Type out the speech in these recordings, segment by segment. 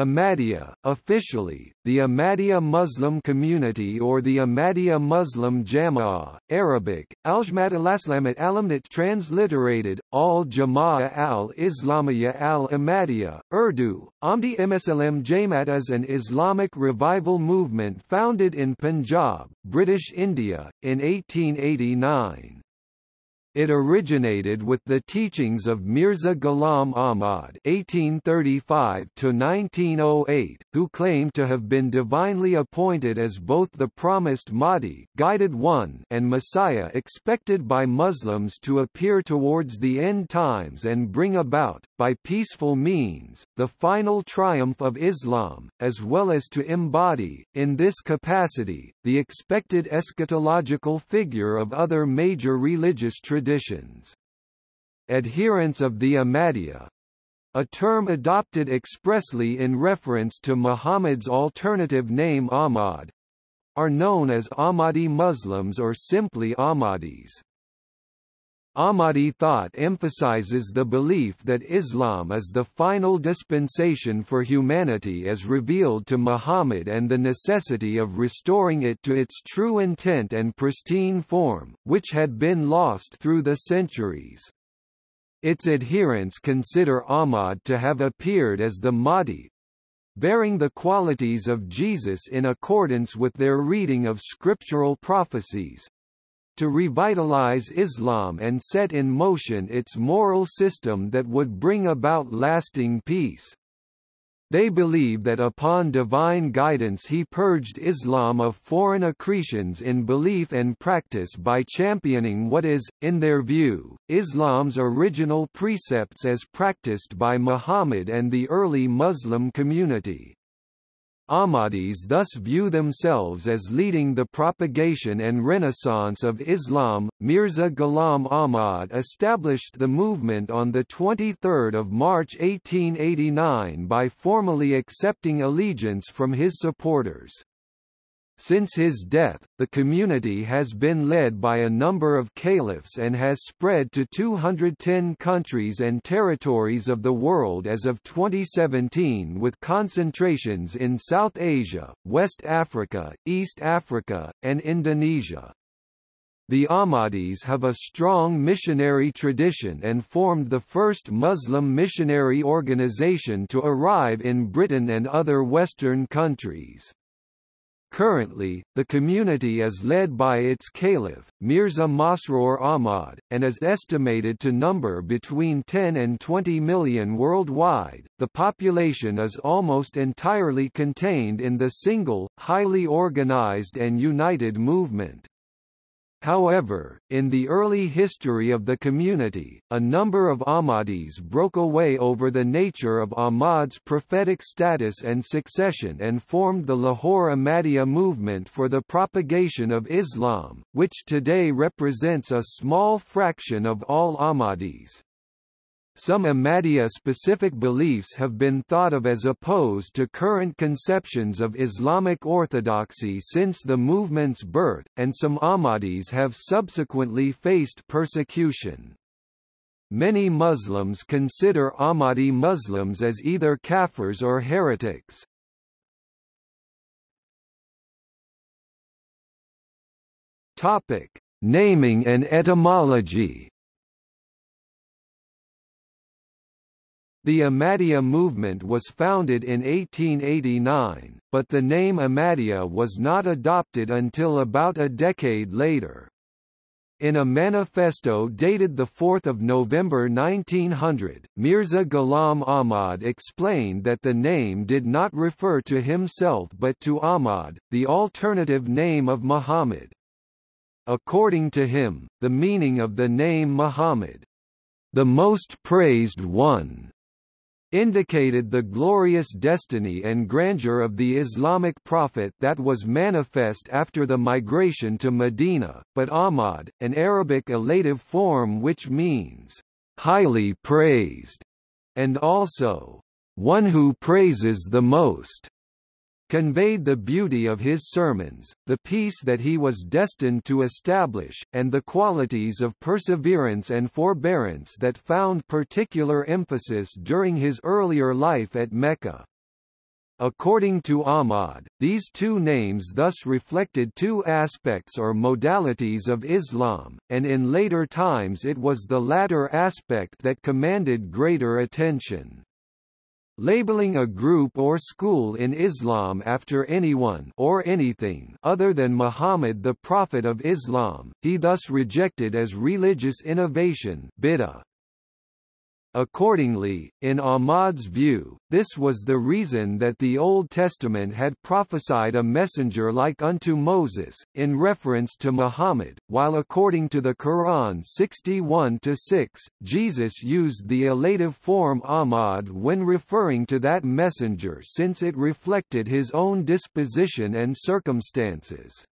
Ahmadiyya, officially, the Ahmadiyya Muslim community or the Ahmadiyya Muslim Jama'ah, Arabic, Aljmat al-Aslamat Alamnat transliterated, Al-Jama'ah al-Islamiyya al-Ahmadiyya, Urdu, Amdi MSLM Jamaat is an Islamic revival movement founded in Punjab, British India, in 1889. It originated with the teachings of Mirza Ghulam Ahmad (1835–1908), who claimed to have been divinely appointed as both the promised Mahdi, guided one, and Messiah expected by Muslims to appear towards the end times and bring about, by peaceful means, the final triumph of Islam, as well as to embody, in this capacity, the expected eschatological figure of other major religious traditions traditions. Adherents of the Ahmadiyya a term adopted expressly in reference to Muhammad's alternative name Ahmad are known as Ahmadi Muslims or simply Ahmadis. Ahmadi thought emphasizes the belief that Islam is the final dispensation for humanity as revealed to Muhammad and the necessity of restoring it to its true intent and pristine form, which had been lost through the centuries. Its adherents consider Ahmad to have appeared as the Mahdi, bearing the qualities of Jesus in accordance with their reading of scriptural prophecies, to revitalize Islam and set in motion its moral system that would bring about lasting peace. They believe that upon divine guidance he purged Islam of foreign accretions in belief and practice by championing what is, in their view, Islam's original precepts as practiced by Muhammad and the early Muslim community. Ahmadis thus view themselves as leading the propagation and renaissance of Islam. Mirza Ghulam Ahmad established the movement on 23 March 1889 by formally accepting allegiance from his supporters. Since his death, the community has been led by a number of caliphs and has spread to 210 countries and territories of the world as of 2017 with concentrations in South Asia, West Africa, East Africa, and Indonesia. The Ahmadis have a strong missionary tradition and formed the first Muslim missionary organization to arrive in Britain and other Western countries. Currently, the community is led by its caliph, Mirza Masroor Ahmad, and is estimated to number between 10 and 20 million worldwide. The population is almost entirely contained in the single, highly organized and united movement. However, in the early history of the community, a number of Ahmadis broke away over the nature of Ahmad's prophetic status and succession and formed the Lahore Ahmadiyya movement for the propagation of Islam, which today represents a small fraction of all Ahmadis. Some Ahmadiyya-specific beliefs have been thought of as opposed to current conceptions of Islamic orthodoxy since the movement's birth, and some Ahmadis have subsequently faced persecution. Many Muslims consider Ahmadi Muslims as either kafirs or heretics. Naming and etymology. The Ahmadiyya movement was founded in 1889, but the name Ahmadiyya was not adopted until about a decade later. In a manifesto dated 4 November 1900, Mirza Ghulam Ahmad explained that the name did not refer to himself but to Ahmad, the alternative name of Muhammad. According to him, the meaning of the name Muhammad, the most praised one, indicated the glorious destiny and grandeur of the Islamic prophet that was manifest after the migration to Medina, but Ahmad, an Arabic elative form which means, highly praised, and also, one who praises the most, conveyed the beauty of his sermons, the peace that he was destined to establish, and the qualities of perseverance and forbearance that found particular emphasis during his earlier life at Mecca. According to Ahmad, these two names thus reflected two aspects or modalities of Islam, and in later times it was the latter aspect that commanded greater attention. Labeling a group or school in Islam after anyone or anything other than Muhammad the Prophet of Islam, he thus rejected as religious innovation bid'ah. Accordingly, in Ahmad's view, this was the reason that the Old Testament had prophesied a messenger like unto Moses, in reference to Muhammad, while according to the Quran 61-6, Jesus used the elative form Ahmad when referring to that messenger since it reflected his own disposition and circumstances.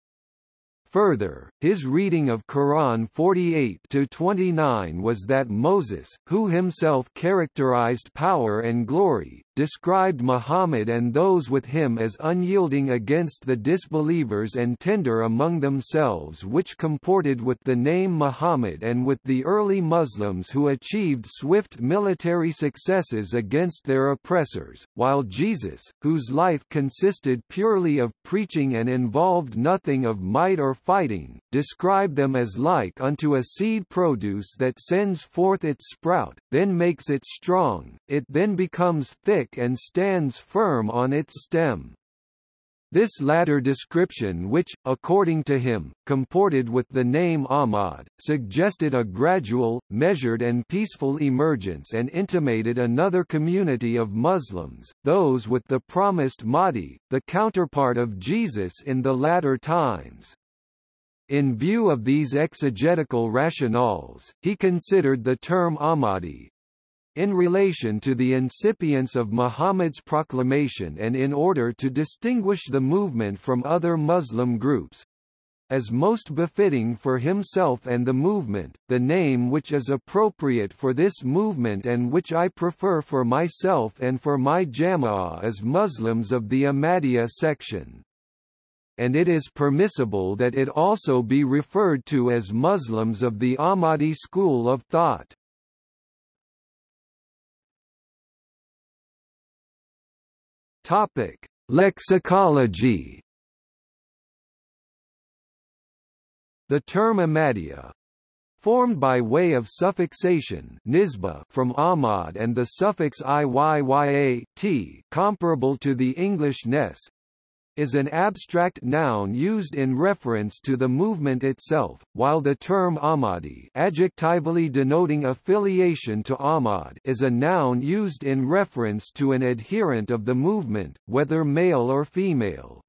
Further, his reading of Quran 48-29 was that Moses, who himself characterized power and glory, described Muhammad and those with him as unyielding against the disbelievers and tender among themselves which comported with the name Muhammad and with the early Muslims who achieved swift military successes against their oppressors, while Jesus, whose life consisted purely of preaching and involved nothing of might or fighting, describe them as like unto a seed produce that sends forth its sprout, then makes it strong, it then becomes thick and stands firm on its stem. This latter description which, according to him, comported with the name Ahmad, suggested a gradual, measured and peaceful emergence and intimated another community of Muslims, those with the promised Mahdi, the counterpart of Jesus in the latter times. In view of these exegetical rationales, he considered the term Ahmadi, in relation to the incipience of Muhammad's proclamation and in order to distinguish the movement from other Muslim groups, as most befitting for himself and the movement, the name which is appropriate for this movement and which I prefer for myself and for my Jama'ah is Muslims of the Ahmadiyya section. And it is permissible that it also be referred to as Muslims of the Ahmadi school of thought. Topic: Lexicology. The term Ahmadiyya, formed by way of suffixation nisba from Ahmad and the suffix iyya t, comparable to the English nes, is an abstract noun used in reference to the movement itself, while the term Ahmadi adjectively denoting affiliation to Ahmad is a noun used in reference to an adherent of the movement, whether male or female.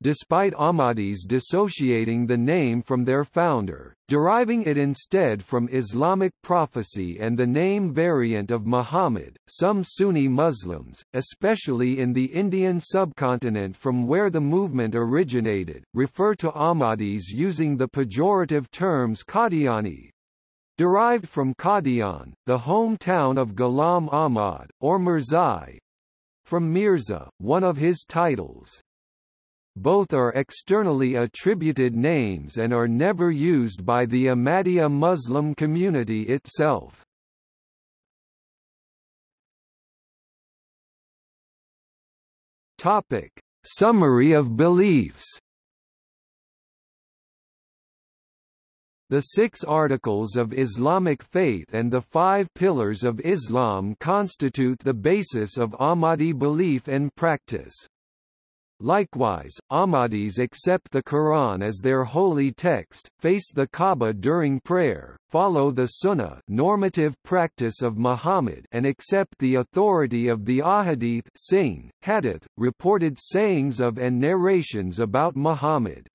Despite Ahmadis dissociating the name from their founder, deriving it instead from Islamic prophecy and the name variant of Muhammad, some Sunni Muslims, especially in the Indian subcontinent from where the movement originated, refer to Ahmadis using the pejorative terms Qadiani, derived from Qadian, the hometown of Ghulam Ahmad, or Mirzai, from Mirza, one of his titles. Both are externally attributed names and are never used by the Ahmadiyya Muslim community itself. Topic: Summary of beliefs. The six articles of Islamic faith and the five pillars of Islam constitute the basis of Ahmadi belief and practice. Likewise, Ahmadis accept the Quran as their holy text, face the Kaaba during prayer, follow the Sunnah normative practice of Muhammad and accept the authority of the Ahadith sing, hadith, reported sayings of and narrations about Muhammad.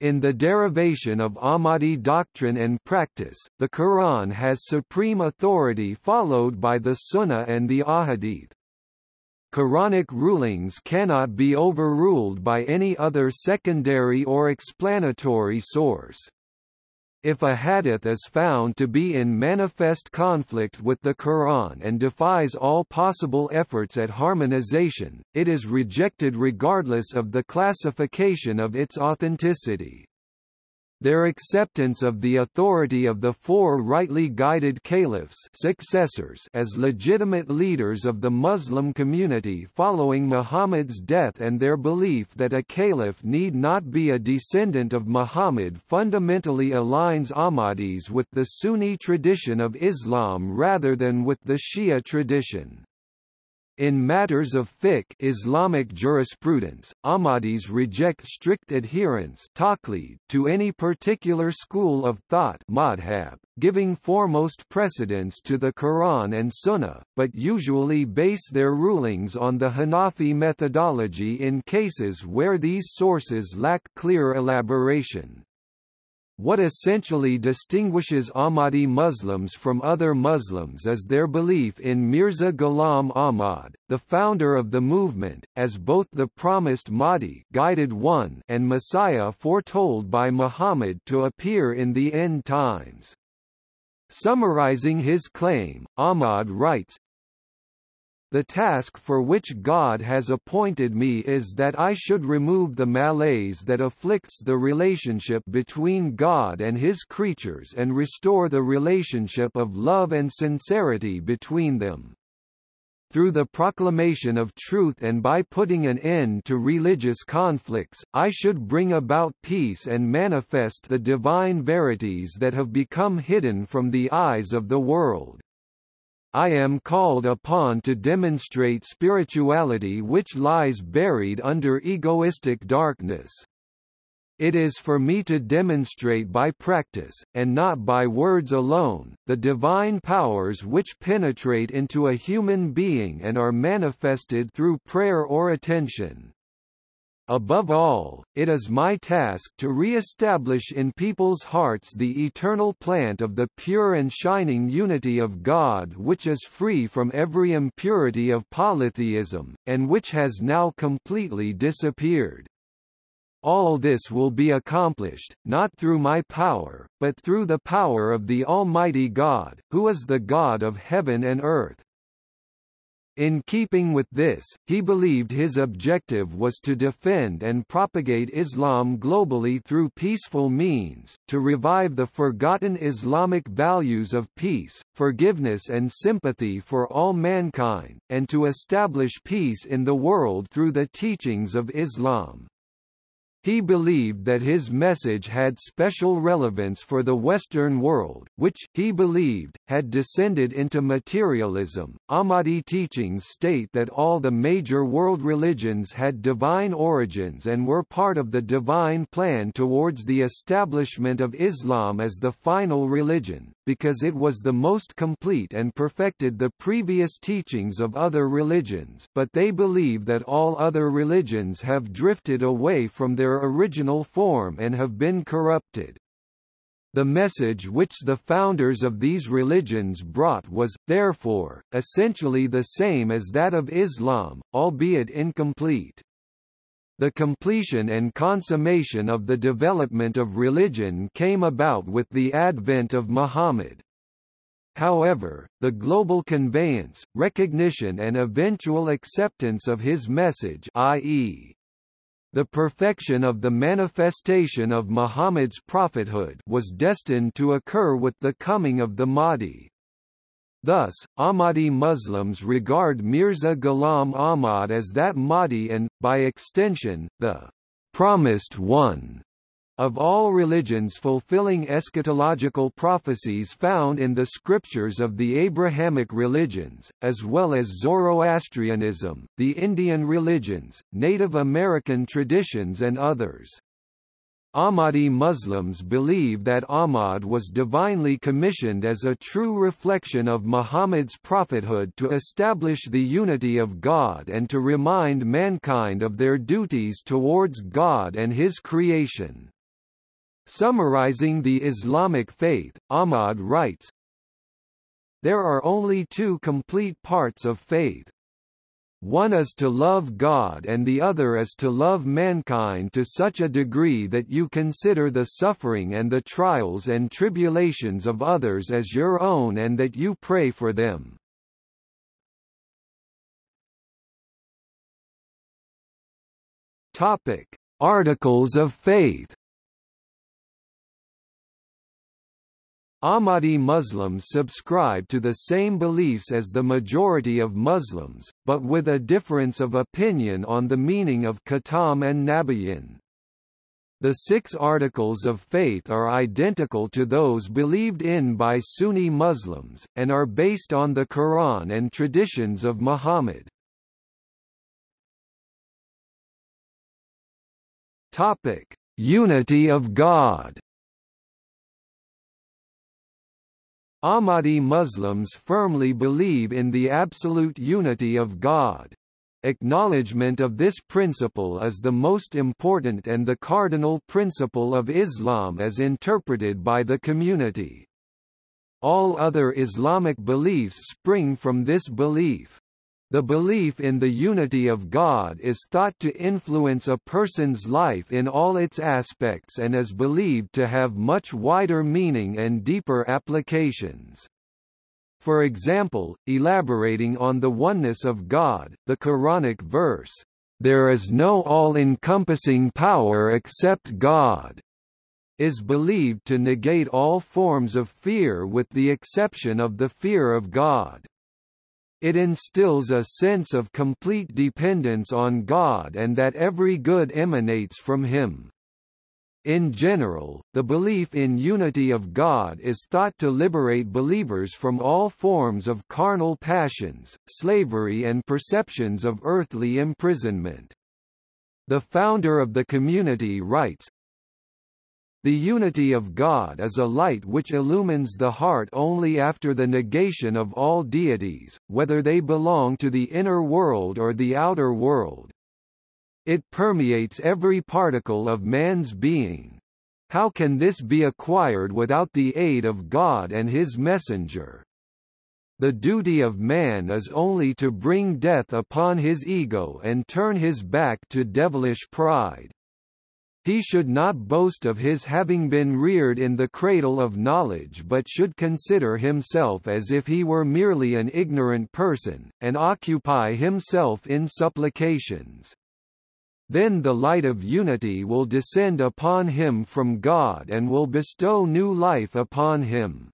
In the derivation of Ahmadi doctrine and practice, the Quran has supreme authority followed by the Sunnah and the Ahadith. Quranic rulings cannot be overruled by any other secondary or explanatory source. If a hadith is found to be in manifest conflict with the Quran and defies all possible efforts at harmonization, it is rejected regardless of the classification of its authenticity. Their acceptance of the authority of the four rightly guided caliphs successors as legitimate leaders of the Muslim community following Muhammad's death and their belief that a caliph need not be a descendant of Muhammad fundamentally aligns Ahmadis with the Sunni tradition of Islam rather than with the Shia tradition. In matters of fiqh Islamic jurisprudence, Ahmadis reject strict adherence to any particular school of thought madhab, giving foremost precedence to the Quran and Sunnah, but usually base their rulings on the Hanafi methodology in cases where these sources lack clear elaboration. What essentially distinguishes Ahmadi Muslims from other Muslims is their belief in Mirza Ghulam Ahmad, the founder of the movement, as both the promised Mahdi guided one and Messiah foretold by Muhammad to appear in the end times. Summarizing his claim, Ahmad writes, the task for which God has appointed me is that I should remove the malaise that afflicts the relationship between God and his creatures and restore the relationship of love and sincerity between them. Through the proclamation of truth and by putting an end to religious conflicts, I should bring about peace and manifest the divine verities that have become hidden from the eyes of the world. I am called upon to demonstrate spirituality which lies buried under egoistic darkness. It is for me to demonstrate by practice, and not by words alone, the divine powers which penetrate into a human being and are manifested through prayer or attention. Above all, it is my task to re-establish in people's hearts the eternal plant of the pure and shining unity of God which is free from every impurity of polytheism, and which has now completely disappeared. All this will be accomplished, not through my power, but through the power of the Almighty God, who is the God of heaven and earth. In keeping with this, he believed his objective was to defend and propagate Islam globally through peaceful means, to revive the forgotten Islamic values of peace, forgiveness and sympathy for all mankind, and to establish peace in the world through the teachings of Islam. He believed that his message had special relevance for the Western world, which, he believed, had descended into materialism. Ahmadi teachings state that all the major world religions had divine origins and were part of the divine plan towards the establishment of Islam as the final religion, because it was the most complete and perfected the previous teachings of other religions but they believe that all other religions have drifted away from their original form and have been corrupted. The message which the founders of these religions brought was, therefore, essentially the same as that of Islam, albeit incomplete. The completion and consummation of the development of religion came about with the advent of Muhammad. However, the global conveyance, recognition and eventual acceptance of his message i.e. The perfection of the manifestation of Muhammad's prophethood was destined to occur with the coming of the Mahdi. Thus, Ahmadi Muslims regard Mirza Ghulam Ahmad as that Mahdi and, by extension, the promised one of all religions fulfilling eschatological prophecies found in the scriptures of the Abrahamic religions, as well as Zoroastrianism, the Indian religions, Native American traditions and others. Ahmadi Muslims believe that Ahmad was divinely commissioned as a true reflection of Muhammad's prophethood to establish the unity of God and to remind mankind of their duties towards God and his creation. Summarizing the Islamic faith, Ahmad writes, There are only two complete parts of faith. One is to love God and the other is to love mankind to such a degree that you consider the suffering and the trials and tribulations of others as your own and that you pray for them. Topic: Articles of Faith Ahmadi Muslims subscribe to the same beliefs as the majority of Muslims, but with a difference of opinion on the meaning of Khatam an-Nabiyyin. The six articles of faith are identical to those believed in by Sunni Muslims, and are based on the Quran and traditions of Muhammad. Unity of God Ahmadi Muslims firmly believe in the absolute unity of God. Acknowledgement of this principle is the most important and the cardinal principle of Islam as interpreted by the community. All other Islamic beliefs spring from this belief. The belief in the unity of God is thought to influence a person's life in all its aspects and is believed to have much wider meaning and deeper applications. For example, elaborating on the oneness of God, the Quranic verse, "...there is no all-encompassing power except God," is believed to negate all forms of fear with the exception of the fear of God. It instills a sense of complete dependence on God and that every good emanates from Him. In general, the belief in unity of God is thought to liberate believers from all forms of carnal passions, slavery and perceptions of earthly imprisonment. The founder of the community writes, the unity of God is a light which illumines the heart only after the negation of all deities, whether they belong to the inner world or the outer world. It permeates every particle of man's being. How can this be acquired without the aid of God and his messenger? The duty of man is only to bring death upon his ego and turn his back to devilish pride. He should not boast of his having been reared in the cradle of knowledge but should consider himself as if he were merely an ignorant person, and occupy himself in supplications. Then the light of unity will descend upon him from God and will bestow new life upon him.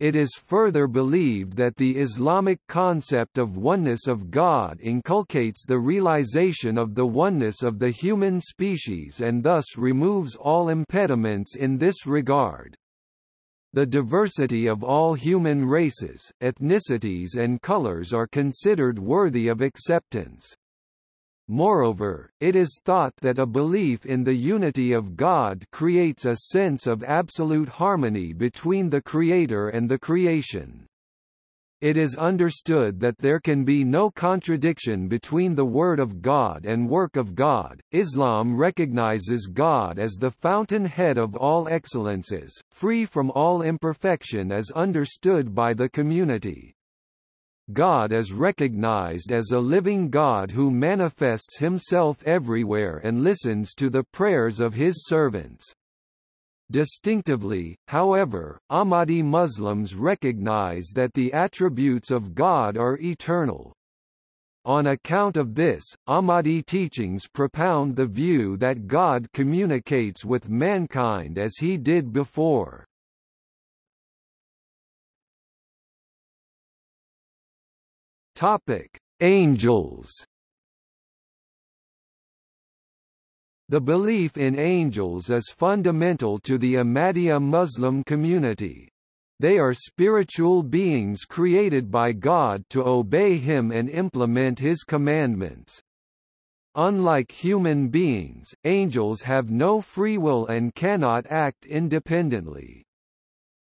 It is further believed that the Islamic concept of oneness of God inculcates the realization of the oneness of the human species and thus removes all impediments in this regard. The diversity of all human races, ethnicities and colors are considered worthy of acceptance. Moreover, it is thought that a belief in the unity of God creates a sense of absolute harmony between the Creator and the creation. It is understood that there can be no contradiction between the Word of God and work of God. Islam recognizes God as the fountainhead of all excellences, free from all imperfection as understood by the community. God is recognized as a living God who manifests himself everywhere and listens to the prayers of his servants. Distinctively, however, Ahmadi Muslims recognize that the attributes of God are eternal. On account of this, Ahmadi teachings propound the view that God communicates with mankind as he did before. Topic: Angels. The belief in angels is fundamental to the Ahmadiyya Muslim community. They are spiritual beings created by God to obey Him and implement His commandments. Unlike human beings, angels have no free will and cannot act independently.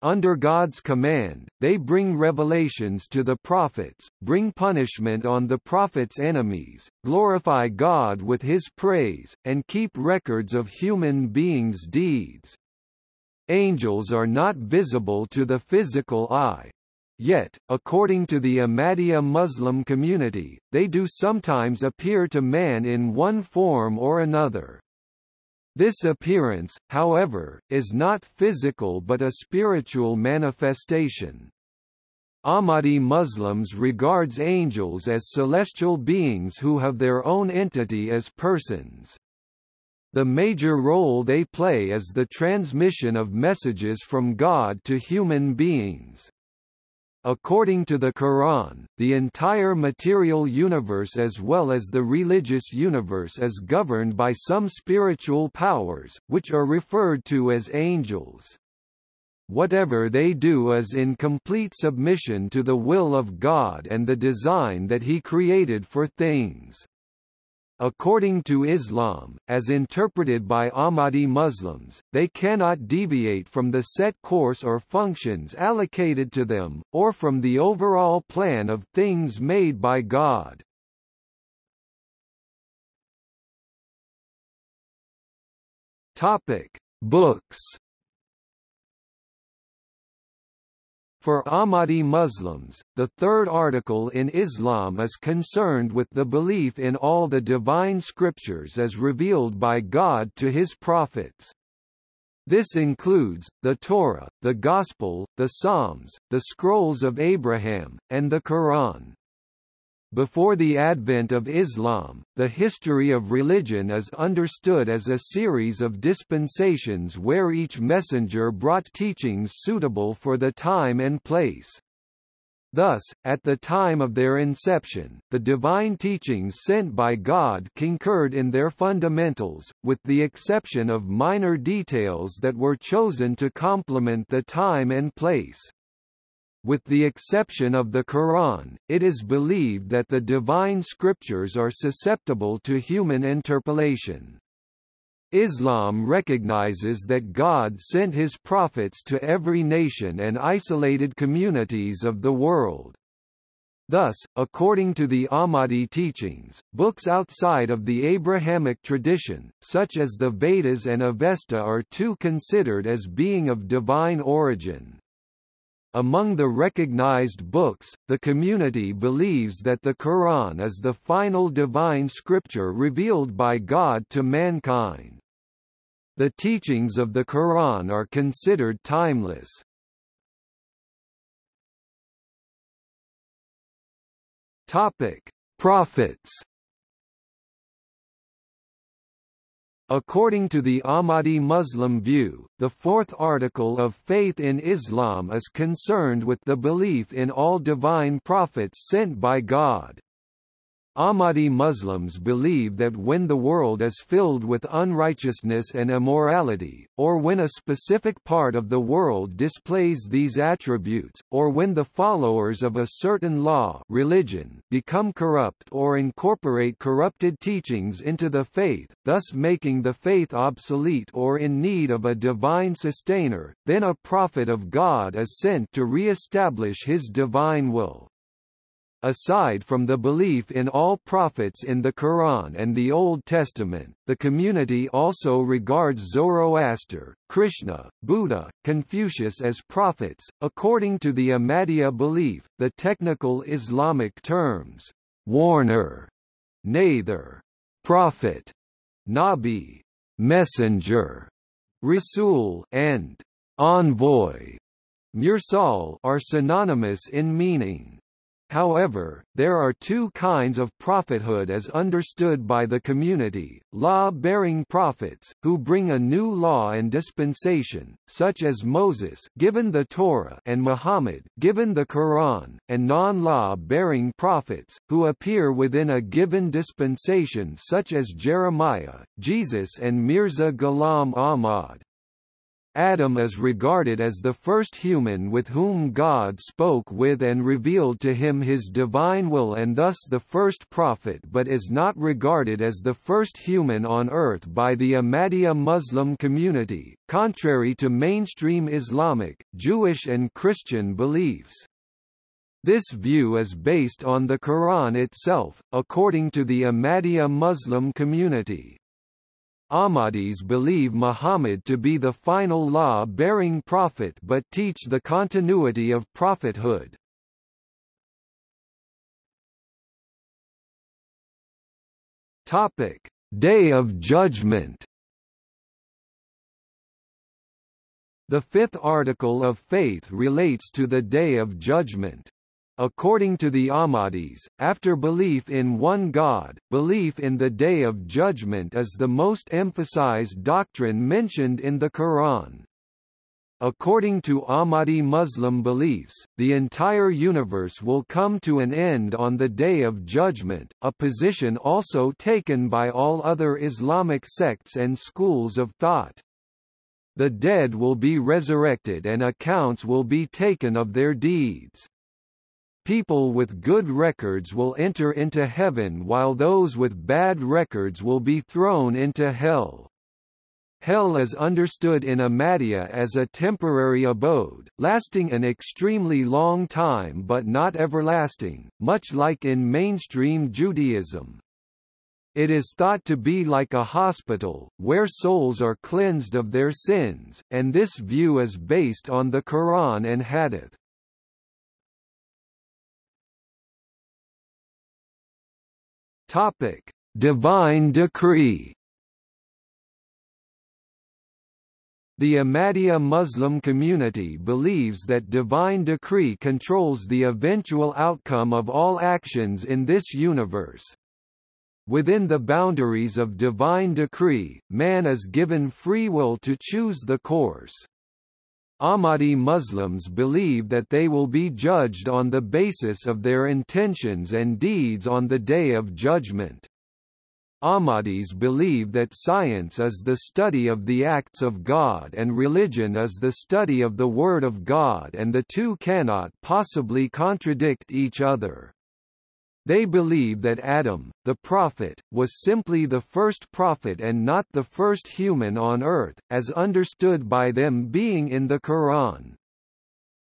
Under God's command, they bring revelations to the prophets, bring punishment on the prophets' enemies, glorify God with his praise, and keep records of human beings' deeds. Angels are not visible to the physical eye. Yet, according to the Ahmadiyya Muslim community, they do sometimes appear to man in one form or another. This appearance, however, is not physical but a spiritual manifestation. Ahmadi Muslims regards angels as celestial beings who have their own entity as persons. The major role they play is the transmission of messages from God to human beings. According to the Quran, the entire material universe as well as the religious universe is governed by some spiritual powers, which are referred to as angels. Whatever they do is in complete submission to the will of God and the design that He created for things. According to Islam, as interpreted by Ahmadi Muslims, they cannot deviate from the set course or functions allocated to them, or from the overall plan of things made by God. Topic: Books For Ahmadi Muslims, the third article in Islam is concerned with the belief in all the divine scriptures as revealed by God to his prophets. This includes, the Torah, the Gospel, the Psalms, the Scrolls of Abraham, and the Quran. Before the advent of Islam, the history of religion is understood as a series of dispensations where each messenger brought teachings suitable for the time and place. Thus, at the time of their inception, the divine teachings sent by God concurred in their fundamentals, with the exception of minor details that were chosen to complement the time and place. With the exception of the Quran, it is believed that the divine scriptures are susceptible to human interpolation. Islam recognizes that God sent his prophets to every nation and isolated communities of the world. Thus, according to the Ahmadi teachings, books outside of the Abrahamic tradition, such as the Vedas and Avesta are too considered as being of divine origin. Among the recognized books, the community believes that the Quran is the final divine scripture revealed by God to mankind. The teachings of the Quran are considered timeless. Topic: Prophets According to the Ahmadi Muslim view, the fourth article of faith in Islam is concerned with the belief in all divine prophets sent by God. Ahmadi Muslims believe that when the world is filled with unrighteousness and immorality, or when a specific part of the world displays these attributes, or when the followers of a certain law religion become corrupt or incorporate corrupted teachings into the faith, thus making the faith obsolete or in need of a divine sustainer, then a prophet of God is sent to re-establish his divine will. Aside from the belief in all prophets in the Quran and the Old Testament, the community also regards Zoroaster, Krishna, Buddha, Confucius as prophets. According to the Ahmadiyya belief, the technical Islamic terms, warner, Nadhir, prophet, Nabi, messenger, Rasul, and envoy, Mursal are synonymous in meaning. However, there are two kinds of prophethood as understood by the community, law-bearing prophets, who bring a new law and dispensation, such as Moses given the Torah and Muhammad given the Quran, and non-law-bearing prophets, who appear within a given dispensation such as Jeremiah, Jesus and Mirza Ghulam Ahmad. Adam is regarded as the first human with whom God spoke with and revealed to him his divine will and thus the first prophet but is not regarded as the first human on earth by the Ahmadiyya Muslim community, contrary to mainstream Islamic, Jewish and Christian beliefs. This view is based on the Quran itself, according to the Ahmadiyya Muslim community. Ahmadis believe Muhammad to be the final law-bearing prophet but teach the continuity of prophethood. Topic: Day of Judgment. The fifth article of faith relates to the Day of Judgment. According to the Ahmadis, after belief in one God, belief in the Day of Judgment is the most emphasized doctrine mentioned in the Quran. According to Ahmadi Muslim beliefs, the entire universe will come to an end on the Day of Judgment, a position also taken by all other Islamic sects and schools of thought. The dead will be resurrected and accounts will be taken of their deeds. People with good records will enter into heaven while those with bad records will be thrown into hell. Hell is understood in Ahmadiyya as a temporary abode, lasting an extremely long time but not everlasting, much like in mainstream Judaism. It is thought to be like a hospital, where souls are cleansed of their sins, and this view is based on the Quran and Hadith. Topic: Divine decree. The Ahmadiyya Muslim community believes that divine decree controls the eventual outcome of all actions in this universe. Within the boundaries of divine decree, man is given free will to choose the course. Ahmadi Muslims believe that they will be judged on the basis of their intentions and deeds on the Day of Judgment. Ahmadis believe that science is the study of the acts of God and religion is the study of the Word of God and the two cannot possibly contradict each other. They believe that Adam, the prophet, was simply the first prophet and not the first human on earth, as understood by them being in the Quran.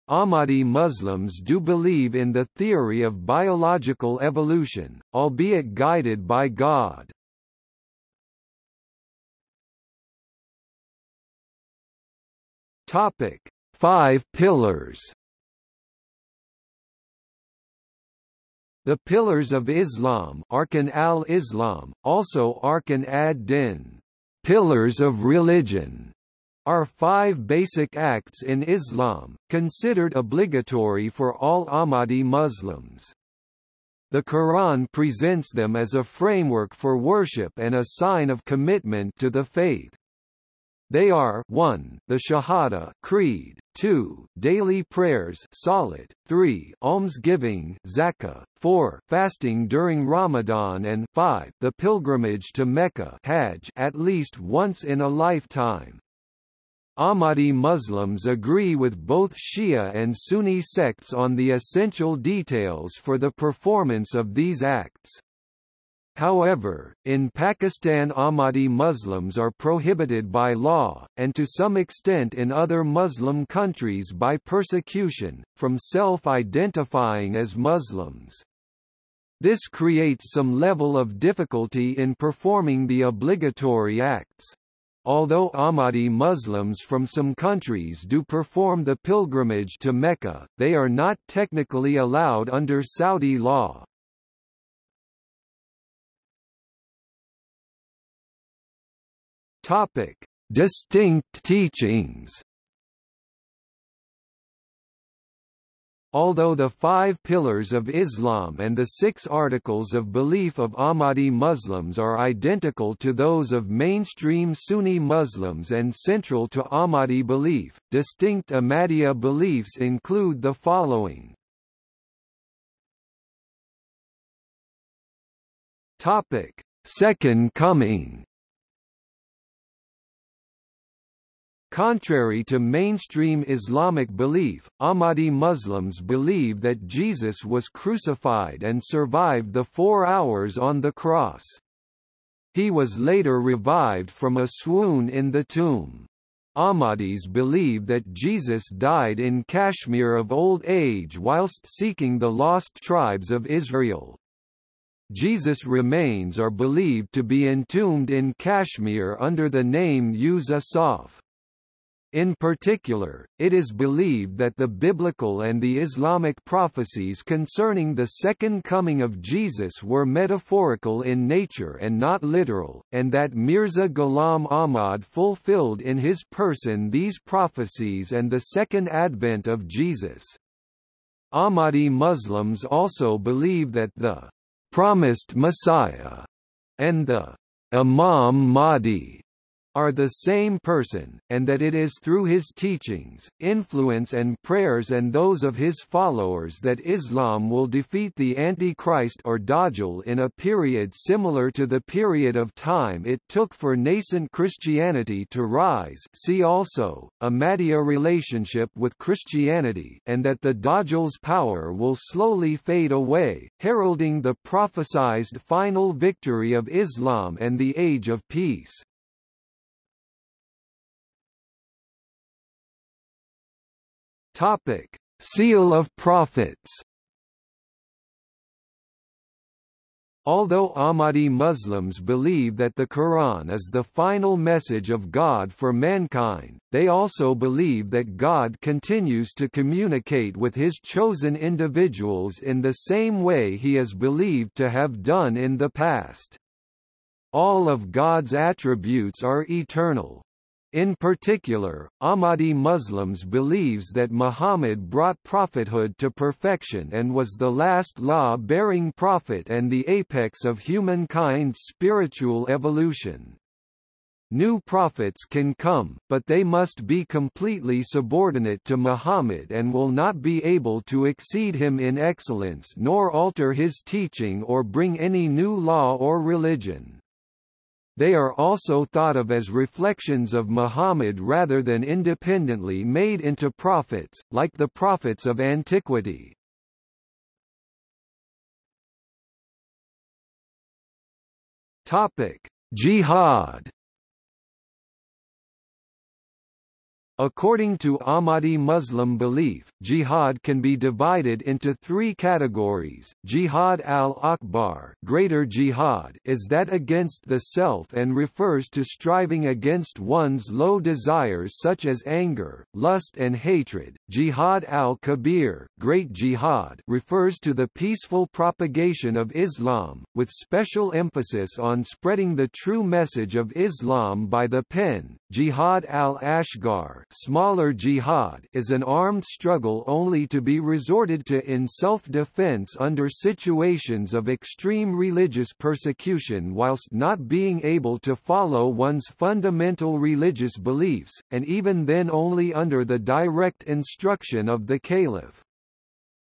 Ahmadi Muslims do believe in the theory of biological evolution, albeit guided by God. Topic: Five Pillars The Pillars of Islam Arkan al-Islam, also Arkan ad-Din, Pillars of Religion, are five basic acts in Islam, considered obligatory for all Ahmadi Muslims. The Quran presents them as a framework for worship and a sign of commitment to the faith. They are 1. The Shahada Creed, 2. Daily prayers Salat, 3. Almsgiving Zakah, 4. Fasting during Ramadan and 5. The pilgrimage to Mecca Hajj at least once in a lifetime. Ahmadi Muslims agree with both Shia and Sunni sects on the essential details for the performance of these acts. However, in Pakistan Ahmadi Muslims are prohibited by law, and to some extent in other Muslim countries by persecution, from self-identifying as Muslims. This creates some level of difficulty in performing the obligatory acts. Although Ahmadi Muslims from some countries do perform the pilgrimage to Mecca, they are not technically allowed under Saudi law. Topic: Distinct teachings. Although the five pillars of Islam and the six articles of belief of Ahmadi Muslims are identical to those of mainstream Sunni Muslims and central to Ahmadi belief, distinct Ahmadiyya beliefs include the following. Second Coming. Contrary to mainstream Islamic belief, Ahmadi Muslims believe that Jesus was crucified and survived the four hours on the cross. He was later revived from a swoon in the tomb. Ahmadis believe that Jesus died in Kashmir of old age whilst seeking the lost tribes of Israel. Jesus' remains are believed to be entombed in Kashmir under the name Yuz Asaf. In particular, it is believed that the biblical and the Islamic prophecies concerning the second coming of Jesus were metaphorical in nature and not literal, and that Mirza Ghulam Ahmad fulfilled in his person these prophecies and the second advent of Jesus. Ahmadi Muslims also believe that the promised Messiah and the Imam Mahdi are the same person, and that it is through his teachings, influence and prayers and those of his followers that Islam will defeat the Antichrist or Dajjal in a period similar to the period of time it took for nascent Christianity to rise see also, Ahmadiyya relationship with Christianity and that the Dajjal's power will slowly fade away, heralding the prophesied final victory of Islam and the Age of Peace. Topic: Seal of Prophets. Although Ahmadi Muslims believe that the Quran is the final message of God for mankind, they also believe that God continues to communicate with his chosen individuals in the same way he is believed to have done in the past. All of God's attributes are eternal, in particular, Ahmadi Muslims believes that Muhammad brought prophethood to perfection and was the last law-bearing prophet and the apex of humankind's spiritual evolution. New prophets can come, but they must be completely subordinate to Muhammad and will not be able to exceed him in excellence nor alter his teaching or bring any new law or religion. They are also thought of as reflections of Muhammad rather than independently made into prophets, like the prophets of antiquity. Topic: Jihad According to Ahmadi Muslim belief, jihad can be divided into three categories. Jihad al-Akbar, greater jihad, is that against the self and refers to striving against one's low desires such as anger, lust and hatred. Jihad al-Kabir, great jihad, refers to the peaceful propagation of Islam, with special emphasis on spreading the true message of Islam by the pen. Jihad al-Asghar, smaller jihad is an armed struggle only to be resorted to in self-defense under situations of extreme religious persecution whilst not being able to follow one's fundamental religious beliefs, and even then only under the direct instruction of the caliph.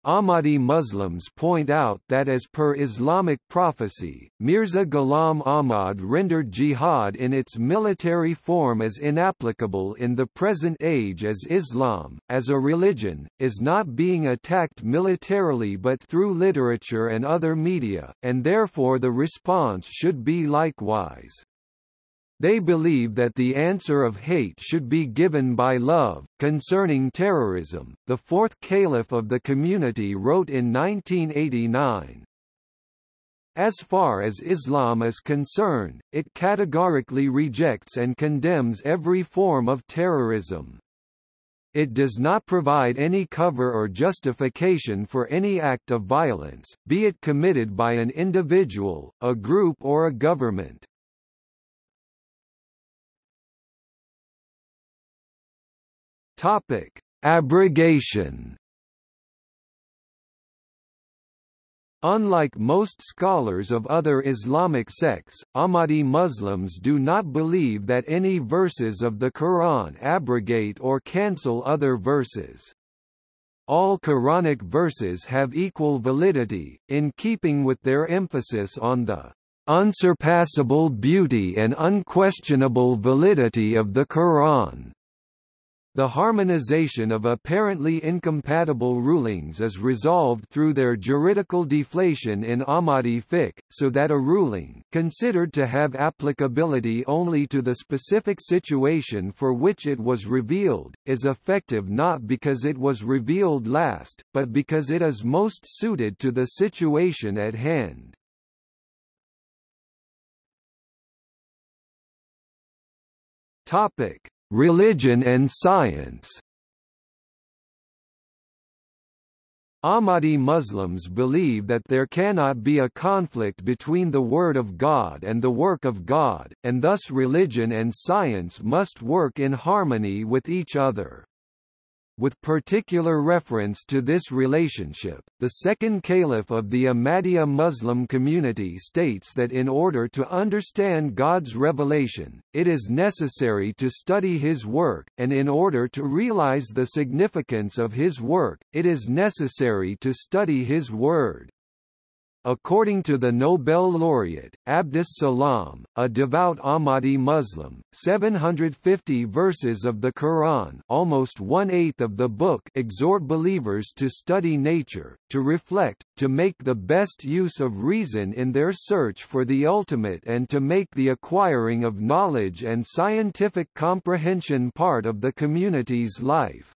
Ahmadi Muslims point out that as per Islamic prophecy, Mirza Ghulam Ahmad rendered jihad in its military form as inapplicable in the present age as Islam, as a religion, is not being attacked militarily but through literature and other media, and therefore the response should be likewise. They believe that the answer of hate should be given by love. Concerning terrorism, the fourth caliph of the community wrote in 1989, as far as Islam is concerned, it categorically rejects and condemns every form of terrorism. It does not provide any cover or justification for any act of violence, be it committed by an individual, a group or a government. Topic: Abrogation. Unlike most scholars of other Islamic sects, Ahmadi Muslims do not believe that any verses of the Quran abrogate or cancel other verses. All Quranic verses have equal validity, in keeping with their emphasis on the unsurpassable beauty and unquestionable validity of the Quran. The harmonization of apparently incompatible rulings is resolved through their juridical deflation in Ahmadi fiqh, so that a ruling, considered to have applicability only to the specific situation for which it was revealed, is effective not because it was revealed last, but because it is most suited to the situation at hand. Topic Religion and science Ahmadi Muslims believe that there cannot be a conflict between the Word of God and the work of God, and thus religion and science must work in harmony with each other. With particular reference to this relationship. The second caliph of the Ahmadiyya Muslim community states that in order to understand God's revelation, it is necessary to study his work, and in order to realize the significance of his work, it is necessary to study his word. According to the Nobel laureate, Abdus Salam, a devout Ahmadi Muslim, 750 verses of the Quran almost one-eighth of the book exhort believers to study nature, to reflect, to make the best use of reason in their search for the ultimate and to make the acquiring of knowledge and scientific comprehension part of the community's life.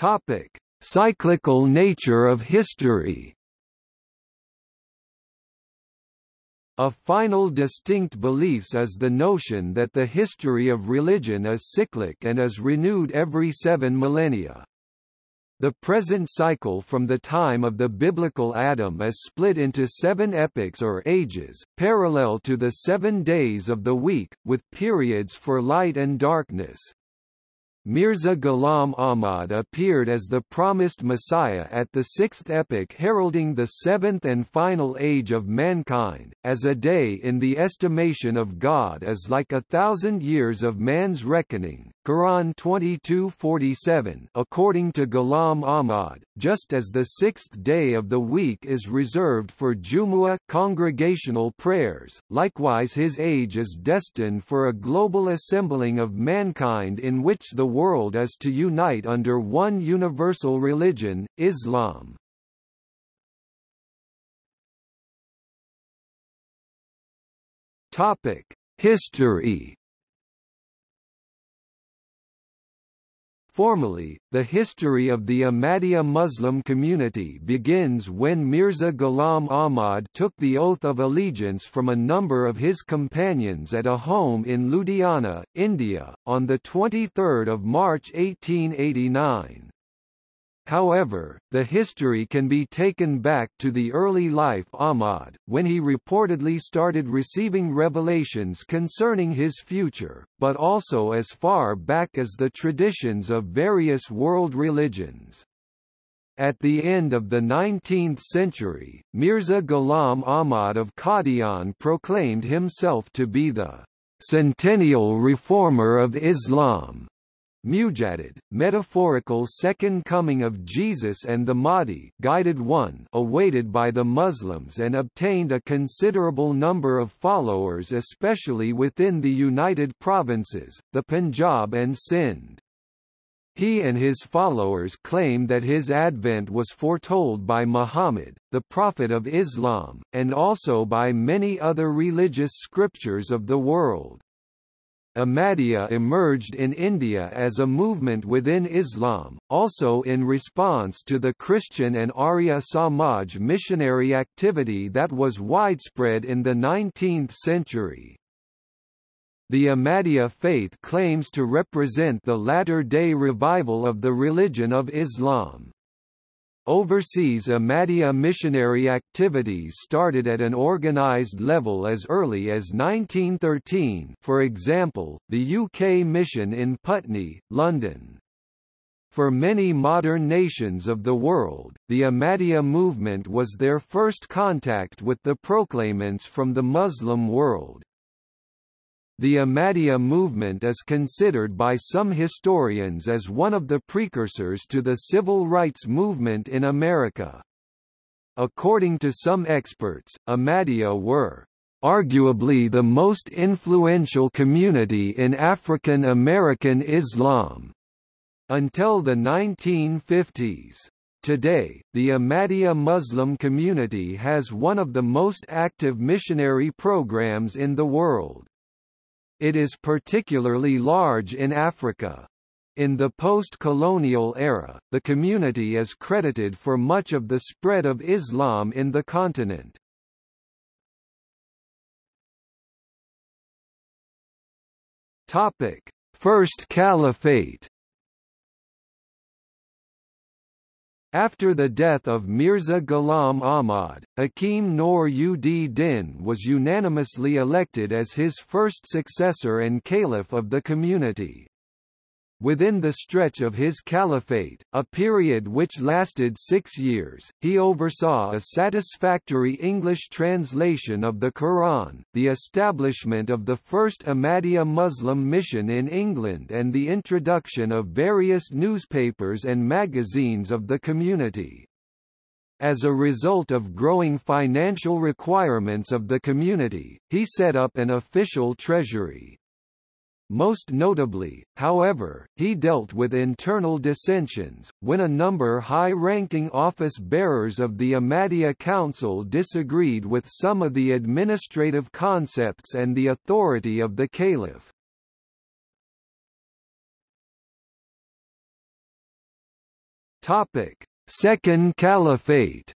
Topic: Cyclical nature of history. A final distinct beliefs is the notion that the history of religion is cyclic and is renewed every seven millennia. The present cycle from the time of the biblical Adam is split into seven epochs or ages, parallel to the seven days of the week, with periods for light and darkness. Mirza Ghulam Ahmad appeared as the promised Messiah at the sixth epoch heralding the seventh and final age of mankind, as a day in the estimation of God is like a thousand years of man's reckoning, Quran 22:47. According to Ghulam Ahmad, just as the sixth day of the week is reserved for Jumu'ah congregational prayers, likewise his age is destined for a global assembling of mankind in which the world is to unite under one universal religion, Islam. History Formally, the history of the Ahmadiyya Muslim community begins when Mirza Ghulam Ahmad took the oath of allegiance from a number of his companions at a home in Ludhiana, India, on 23 March 1889. However, the history can be taken back to the early life Ahmad, when he reportedly started receiving revelations concerning his future, but also as far back as the traditions of various world religions. At the end of the 19th century, Mirza Ghulam Ahmad of Qadian proclaimed himself to be the centennial reformer of Islam, Mujaddid, metaphorical second coming of Jesus and the Mahdi guided one awaited by the Muslims and obtained a considerable number of followers especially within the United Provinces, the Punjab and Sindh. He and his followers claim that his advent was foretold by Muhammad, the Prophet of Islam, and also by many other religious scriptures of the world. Ahmadiyya emerged in India as a movement within Islam, also in response to the Christian and Arya Samaj missionary activity that was widespread in the 19th century. The Ahmadiyya faith claims to represent the latter-day revival of the religion of Islam. Overseas Ahmadiyya missionary activities started at an organized level as early as 1913 for example, the UK mission in Putney, London. For many modern nations of the world, the Ahmadiyya movement was their first contact with the proclaimants from the Muslim world. The Ahmadiyya movement is considered by some historians as one of the precursors to the civil rights movement in America. According to some experts, Ahmadiyya were arguably the most influential community in African American Islam until the 1950s. Today, the Ahmadiyya Muslim community has one of the most active missionary programs in the world. It is particularly large in Africa. In the post-colonial era, the community is credited for much of the spread of Islam in the continent. Topic: First Caliphate After the death of Mirza Ghulam Ahmad, Hakim Nur ud Din was unanimously elected as his first successor and caliph of the community. Within the stretch of his caliphate, a period which lasted six years, he oversaw a satisfactory English translation of the Quran, the establishment of the first Ahmadiyya Muslim mission in England and the introduction of various newspapers and magazines of the community. As a result of growing financial requirements of the community, he set up an official treasury. Most notably, however, he dealt with internal dissensions, when a number high-ranking office-bearers of the Ahmadiyya Council disagreed with some of the administrative concepts and the authority of the caliph. Second Caliphate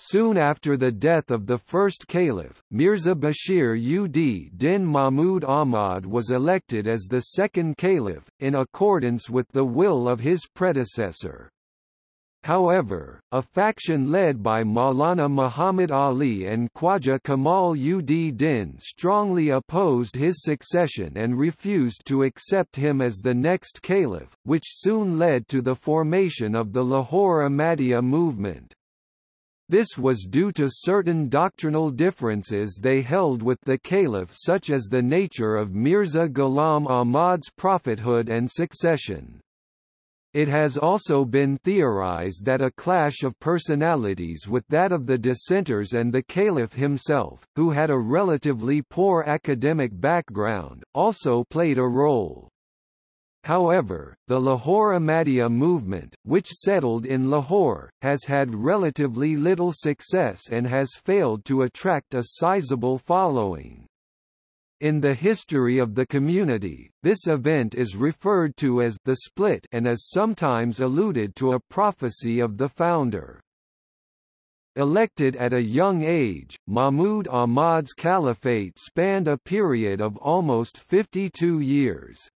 Soon after the death of the first caliph, Mirza Bashir ud Din Mahmud Ahmad was elected as the second caliph, in accordance with the will of his predecessor. However, a faction led by Maulana Muhammad Ali and Khwaja Kamal ud Din strongly opposed his succession and refused to accept him as the next caliph, which soon led to the formation of the Lahore Ahmadiyya movement. This was due to certain doctrinal differences they held with the caliph such as the nature of Mirza Ghulam Ahmad's prophethood and succession. It has also been theorized that a clash of personalities with that of the dissenters and the caliph himself, who had a relatively poor academic background, also played a role. However, the Lahore Ahmadiyya movement, which settled in Lahore, has had relatively little success and has failed to attract a sizable following. In the history of the community, this event is referred to as the split and is sometimes alluded to a prophecy of the founder. Elected at a young age, Mahmud Ahmad's caliphate spanned a period of almost 52 years.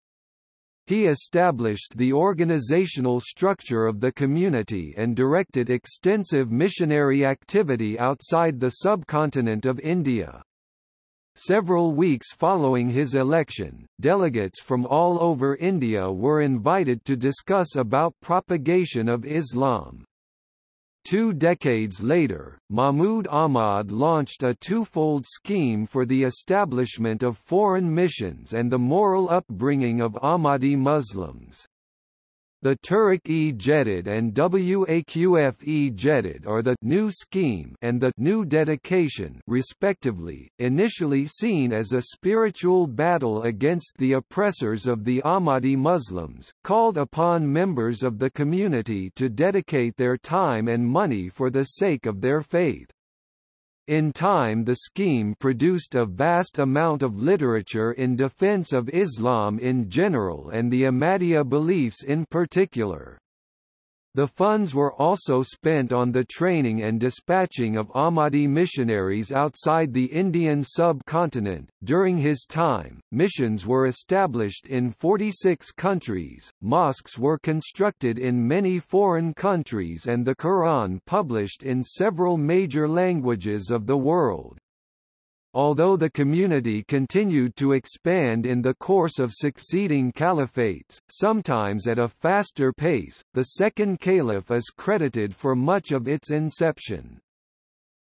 He established the organizational structure of the community and directed extensive missionary activity outside the subcontinent of India. Several weeks following his election, delegates from all over India were invited to discuss about propagation of Islam. Two decades later, Mahmud Ahmad launched a twofold scheme for the establishment of foreign missions and the moral upbringing of Ahmadi Muslims. The Tehreek-e Jadid and Waqf-e Jadid are the new scheme and the new dedication respectively, initially seen as a spiritual battle against the oppressors of the Ahmadi Muslims, called upon members of the community to dedicate their time and money for the sake of their faith. In time the scheme produced a vast amount of literature in defense of Islam in general and the Ahmadiyya beliefs in particular. The funds were also spent on the training and dispatching of Ahmadi missionaries outside the Indian subcontinent. During his time, missions were established in 46 countries, mosques were constructed in many foreign countries, and the Quran published in several major languages of the world. Although the community continued to expand in the course of succeeding caliphates, sometimes at a faster pace, the second caliph is credited for much of its inception.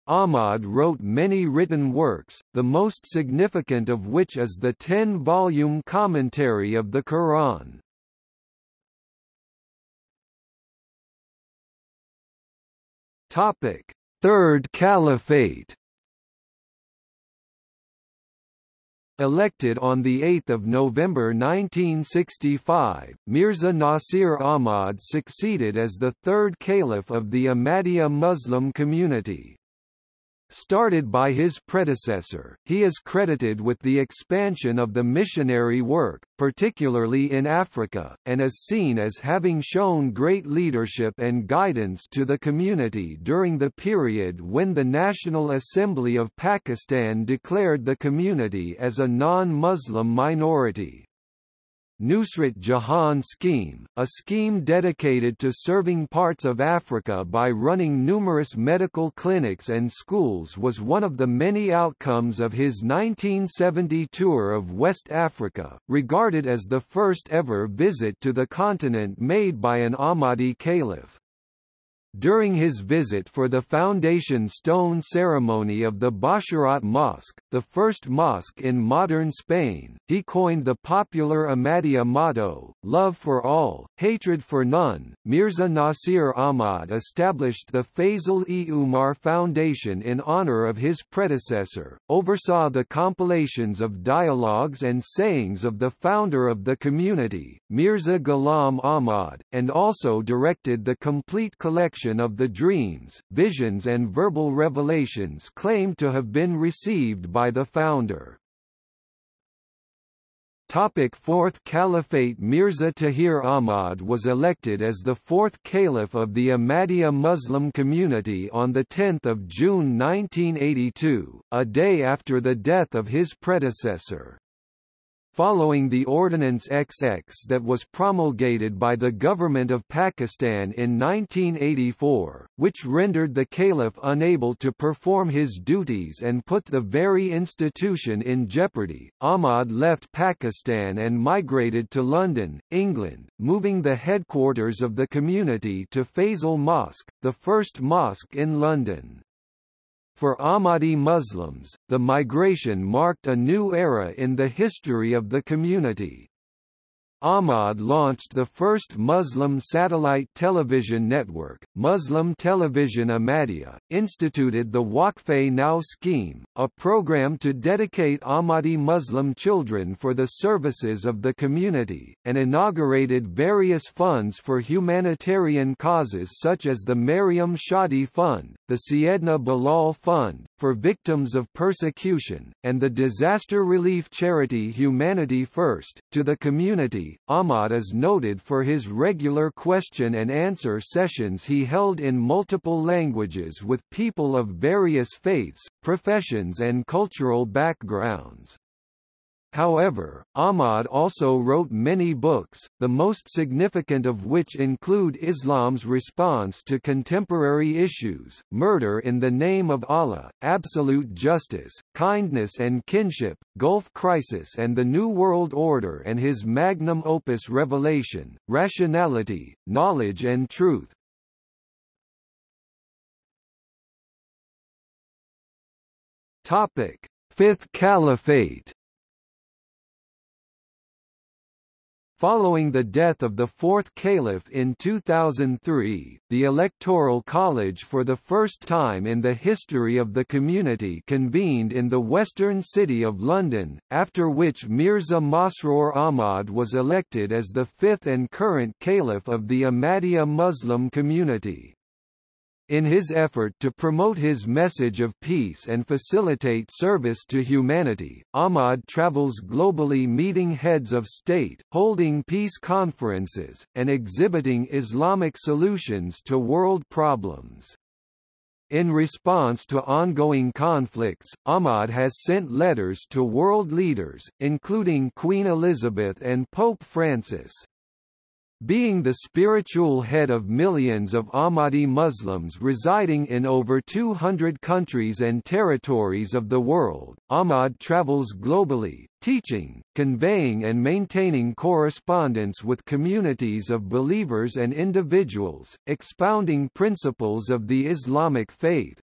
Ahmad wrote many written works, the most significant of which is the ten-volume commentary of the Quran. Third Caliphate Elected on 8 November 1965, Mirza Nasir Ahmad succeeded as the third caliph of the Ahmadiyya Muslim community. Started by his predecessor, he is credited with the expansion of the missionary work, particularly in Africa, and is seen as having shown great leadership and guidance to the community during the period when the National Assembly of Pakistan declared the community as a non-Muslim minority. Nusrat Jahan Scheme, a scheme dedicated to serving parts of Africa by running numerous medical clinics and schools was one of the many outcomes of his 1970 tour of West Africa, regarded as the first ever visit to the continent made by an Ahmadi caliph. During his visit for the foundation stone ceremony of the Basharat Mosque, the first mosque in modern Spain, he coined the popular Ahmadiyya motto, Love for all, hatred for none. Mirza Nasir Ahmad established the Fazl-e Umar Foundation in honor of his predecessor, oversaw the compilations of dialogues and sayings of the founder of the community, Mirza Ghulam Ahmad, and also directed the complete collection of the dreams, visions and verbal revelations claimed to have been received by the founder. Topic Fourth Caliphate Mirza Tahir Ahmad was elected as the fourth caliph of the Ahmadiyya Muslim community on 10 June 1982, a day after the death of his predecessor following the Ordinance XX that was promulgated by the government of Pakistan in 1984, which rendered the caliph unable to perform his duties and put the very institution in jeopardy. Ahmad left Pakistan and migrated to London, England, moving the headquarters of the community to Fazl Mosque, the first mosque in London. For Ahmadi Muslims, the migration marked a new era in the history of the community. Ahmad launched the first Muslim satellite television network, Muslim Television Ahmadiyya, instituted the Waqf-e Nau scheme, a program to dedicate Ahmadi Muslim children for the services of the community, and inaugurated various funds for humanitarian causes such as the Maryam Shadi Fund, the Syedna Bilal Fund, for victims of persecution, and the disaster relief charity Humanity First, to the community Ahmad is noted for his regular question and answer sessions he held in multiple languages with people of various faiths, professions and cultural backgrounds. However, Ahmad also wrote many books, the most significant of which include Islam's response to contemporary issues, Murder in the Name of Allah, Absolute Justice, Kindness and Kinship, Gulf Crisis and the New World Order and his magnum opus Revelation, Rationality, Knowledge and Truth. Topic: Fifth Caliphate Following the death of the fourth caliph in 2003, the Electoral College for the first time in the history of the community convened in the western city of London, after which Mirza Masroor Ahmad was elected as the fifth and current caliph of the Ahmadiyya Muslim community. In his effort to promote his message of peace and facilitate service to humanity, Ahmad travels globally meeting heads of state, holding peace conferences, and exhibiting Islamic solutions to world problems. In response to ongoing conflicts, Ahmad has sent letters to world leaders, including Queen Elizabeth and Pope Francis. Being the spiritual head of millions of Ahmadi Muslims residing in over 200 countries and territories of the world, Ahmad travels globally, teaching, conveying and maintaining correspondence with communities of believers and individuals, expounding principles of the Islamic faith.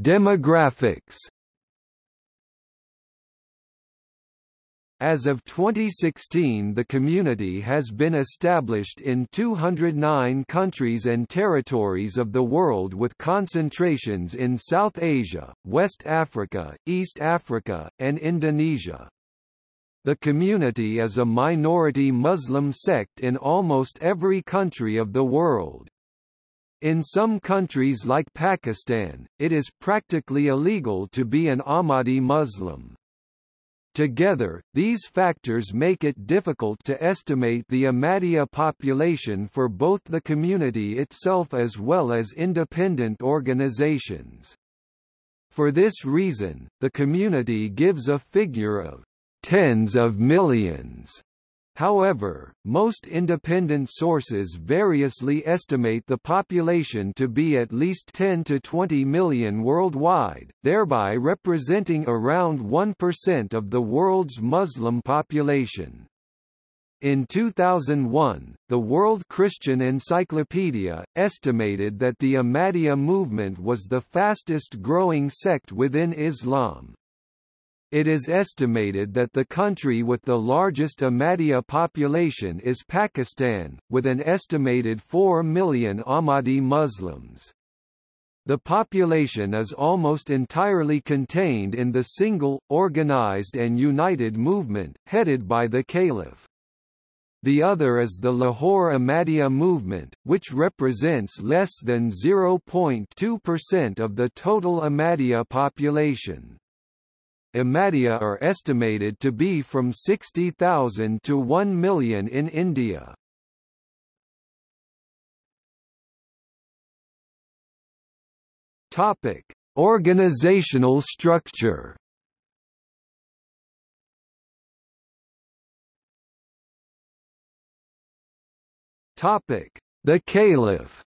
Demographics As of 2016 the community has been established in 209 countries and territories of the world with concentrations in South Asia, West Africa, East Africa, and Indonesia. The community is a minority Muslim sect in almost every country of the world. In some countries like Pakistan, it is practically illegal to be an Ahmadi Muslim. Together, these factors make it difficult to estimate the Ahmadiyya population for both the community itself as well as independent organizations. For this reason, the community gives a figure of tens of millions. However, most independent sources variously estimate the population to be at least 10 to 20 million worldwide, thereby representing around 1% of the world's Muslim population. In 2001, the World Christian Encyclopedia, estimated that the Ahmadiyya movement was the fastest growing sect within Islam. It is estimated that the country with the largest Ahmadiyya population is Pakistan, with an estimated 4 million Ahmadi Muslims. The population is almost entirely contained in the single, organized and united movement, headed by the Caliph. The other is the Lahore Ahmadiyya movement, which represents less than 0.2% of the total Ahmadiyya population. Ahmadiyya are estimated to be from 60,000 to 1 million in India. Topic: Organizational structure. Topic: The Caliph.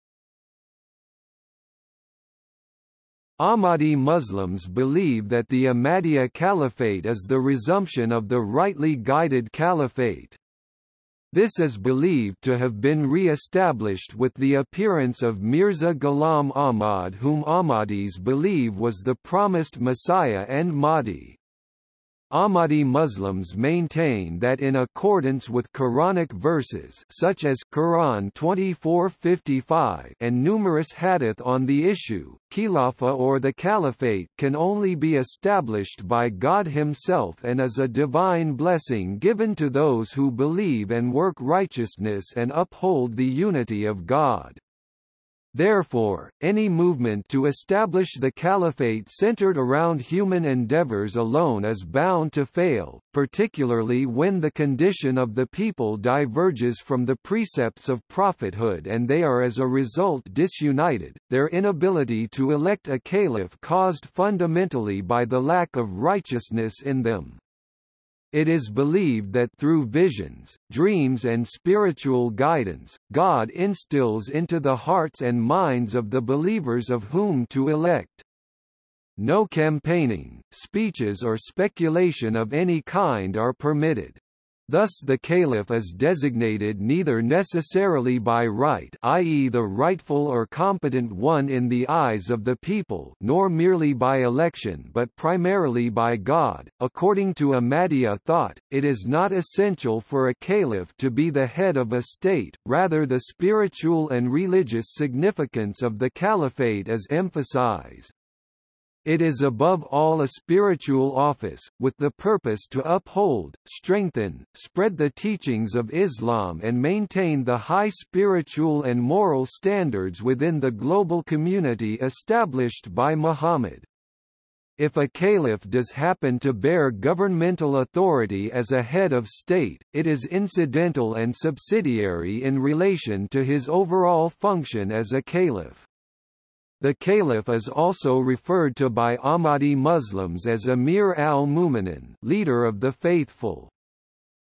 Ahmadi Muslims believe that the Ahmadiyya Caliphate is the resumption of the rightly guided caliphate. This is believed to have been re-established with the appearance of Mirza Ghulam Ahmad whom Ahmadis believe was the promised Messiah and Mahdi. Ahmadi Muslims maintain that in accordance with Quranic verses such as Quran 24:55 and numerous hadith on the issue, Khilafah or the Caliphate can only be established by God himself and is a divine blessing given to those who believe and work righteousness and uphold the unity of God. Therefore, any movement to establish the caliphate centered around human endeavors alone is bound to fail, particularly when the condition of the people diverges from the precepts of prophethood and they are as a result disunited, their inability to elect a caliph caused fundamentally by the lack of righteousness in them. It is believed that through visions, dreams and spiritual guidance, God instills into the hearts and minds of the believers of whom to elect. No campaigning, speeches or speculation of any kind are permitted. Thus the caliph is designated neither necessarily by right i.e. the rightful or competent one in the eyes of the people nor merely by election but primarily by God. According to Ahmadiyya thought, it is not essential for a caliph to be the head of a state, rather the spiritual and religious significance of the caliphate is emphasized. It is above all a spiritual office, with the purpose to uphold, strengthen, spread the teachings of Islam and maintain the high spiritual and moral standards within the global community established by Muhammad. If a caliph does happen to bear governmental authority as a head of state, it is incidental and subsidiary in relation to his overall function as a caliph. The caliph is also referred to by Ahmadi Muslims as Amir al-Mu'minin leader of the faithful.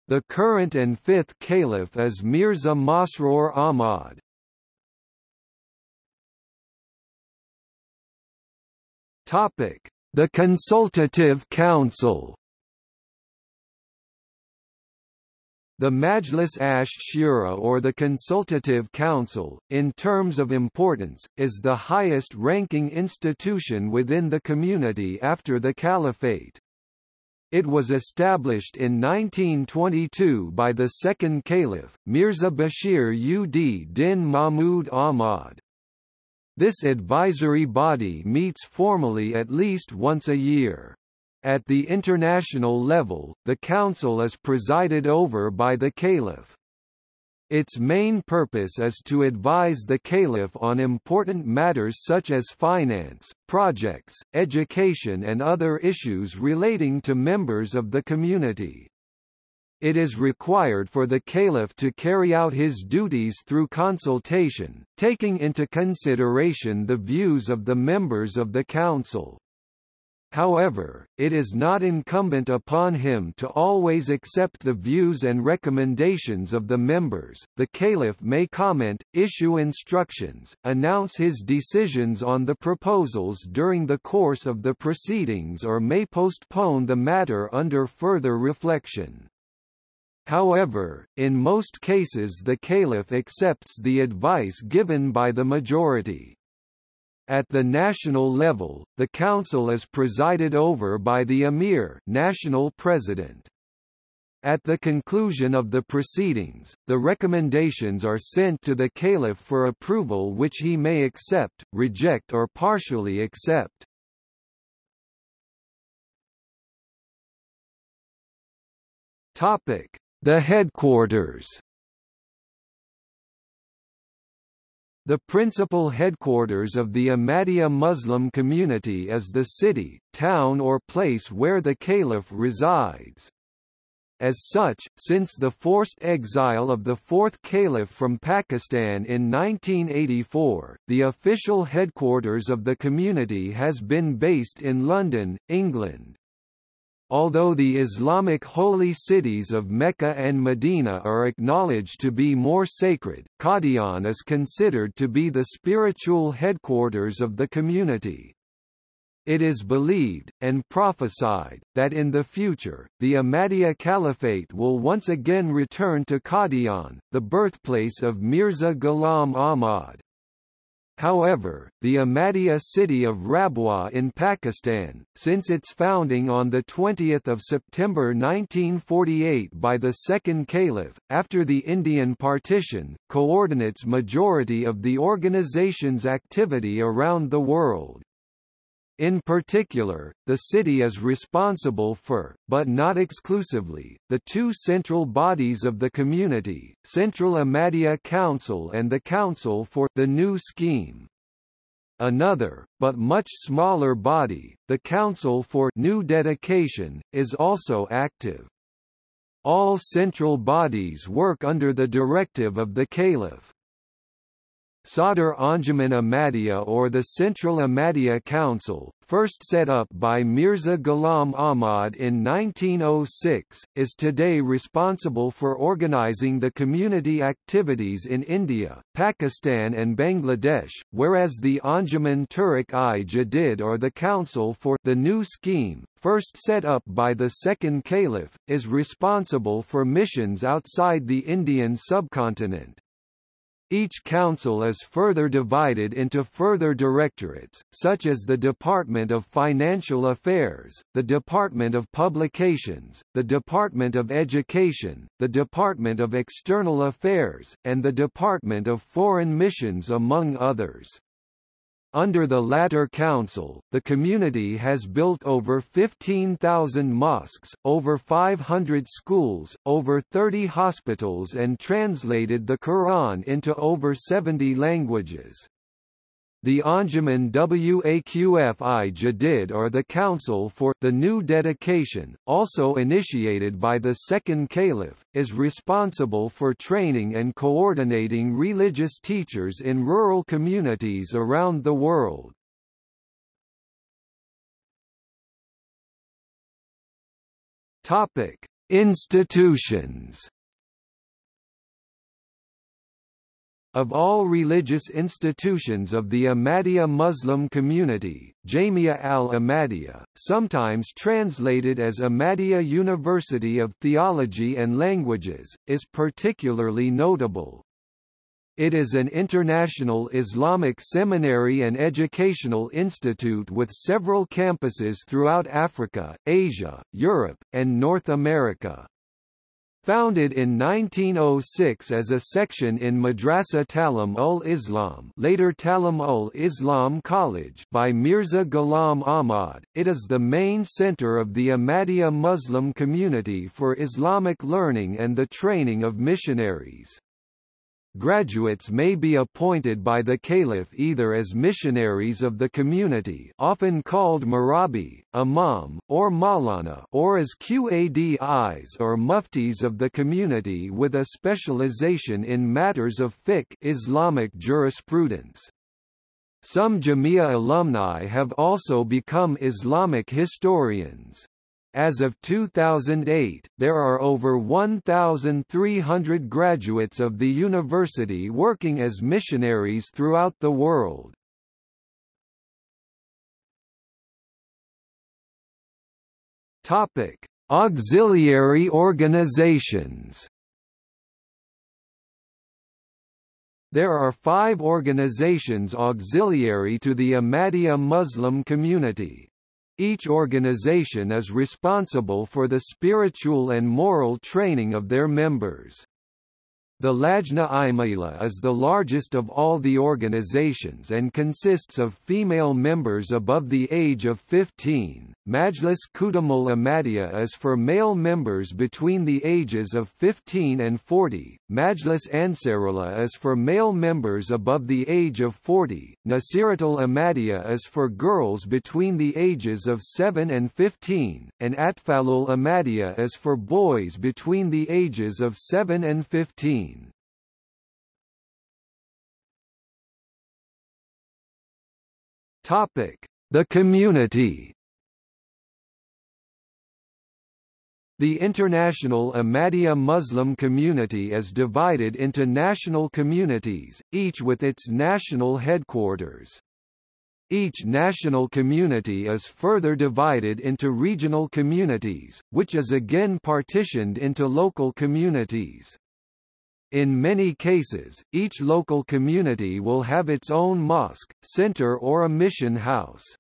The current and fifth caliph is Mirza Masroor Ahmad. The Consultative Council The Majlis ash-Shura or the Consultative Council, in terms of importance, is the highest-ranking institution within the community after the Caliphate. It was established in 1922 by the second caliph, Mirza Bashir ud Din Mahmud Ahmad. This advisory body meets formally at least once a year. At the international level, the council is presided over by the caliph. Its main purpose is to advise the caliph on important matters such as finance, projects, education and other issues relating to members of the community. It is required for the caliph to carry out his duties through consultation, taking into consideration the views of the members of the council. However, it is not incumbent upon him to always accept the views and recommendations of the members. The caliph may comment, issue instructions, announce his decisions on the proposals during the course of the proceedings or may postpone the matter under further reflection. However, in most cases the caliph accepts the advice given by the majority. At the national level, the council is presided over by the emir national president. At the conclusion of the proceedings, the recommendations are sent to the caliph for approval which he may accept, reject or partially accept. The headquarters The principal headquarters of the Ahmadiyya Muslim community is the city, town or place where the caliph resides. As such, since the forced exile of the fourth caliph from Pakistan in 1984, the official headquarters of the community has been based in London, England. Although the Islamic holy cities of Mecca and Medina are acknowledged to be more sacred, Qadian is considered to be the spiritual headquarters of the community. It is believed, and prophesied, that in the future, the Ahmadiyya Caliphate will once again return to Qadian, the birthplace of Mirza Ghulam Ahmad. However, the Ahmadiyya city of Rabwah in Pakistan, since its founding on 20 September 1948 by the second caliph, after the Indian partition, coordinates majority of the organization's activity around the world. In particular, the city is responsible for, but not exclusively, the two central bodies of the community, Central Ahmadiyya Council and the Council for the New Scheme. Another, but much smaller body, the Council for New Dedication, is also active. All central bodies work under the directive of the Caliph. Sadr Anjuman Ahmadiyya or the Central Ahmadiyya Council, first set up by Mirza Ghulam Ahmad in 1906, is today responsible for organizing the community activities in India, Pakistan and Bangladesh, whereas the Anjuman Tehreek-i Jadid or the Council for the New Scheme, first set up by the second caliph, is responsible for missions outside the Indian subcontinent. Each council is further divided into further directorates, such as the Department of Financial Affairs, the Department of Publications, the Department of Education, the Department of External Affairs, and the Department of Foreign Missions among others. Under the latter council, the community has built over 15,000 mosques, over 500 schools, over 30 hospitals and translated the Quran into over 70 languages. The Anjuman Waqf-i Jadid or the Council for the New Dedication, also initiated by the Second Caliph, is responsible for training and coordinating religious teachers in rural communities around the world. Topic: Institutions Of all religious institutions of the Ahmadiyya Muslim community, Jamia al-Ahmadiyya, sometimes translated as Ahmadiyya University of Theology and Languages, is particularly notable. It is an international Islamic seminary and educational institute with several campuses throughout Africa, Asia, Europe, and North America. Founded in 1906 as a section in Madrasa Talim ul Islam later Talim ul Islam College by Mirza Ghulam Ahmad, it is the main center of the Ahmadiyya Muslim community for Islamic learning and the training of missionaries. Graduates may be appointed by the caliph either as missionaries of the community often called murabbi, imam, or maulana or as qadis or muftis of the community with a specialization in matters of fiqh Islamic jurisprudence. Some Jamia alumni have also become Islamic historians. As of 2008, there are over 1,300 graduates of the university working as missionaries throughout the world. Topic: Auxiliary organizations. There are five organizations auxiliary to the Ahmadiyya Muslim community. Each organization is responsible for the spiritual and moral training of their members. The Lajna Imamiyya is the largest of all the organizations and consists of female members above the age of 15. Majlis Khuddamul Ahmadiyya is for male members between the ages of 15 and 40. Majlis Ansarullah is for male members above the age of 40. Nasiratul Ahmadiyya is for girls between the ages of 7 and 15, and Atfalul Ahmadiyya is for boys between the ages of 7 and 15. Topic: The community. The international Ahmadiyya Muslim community is divided into national communities, each with its national headquarters. Each national community is further divided into regional communities, which is again partitioned into local communities. In many cases, each local community will have its own mosque, center or a mission house.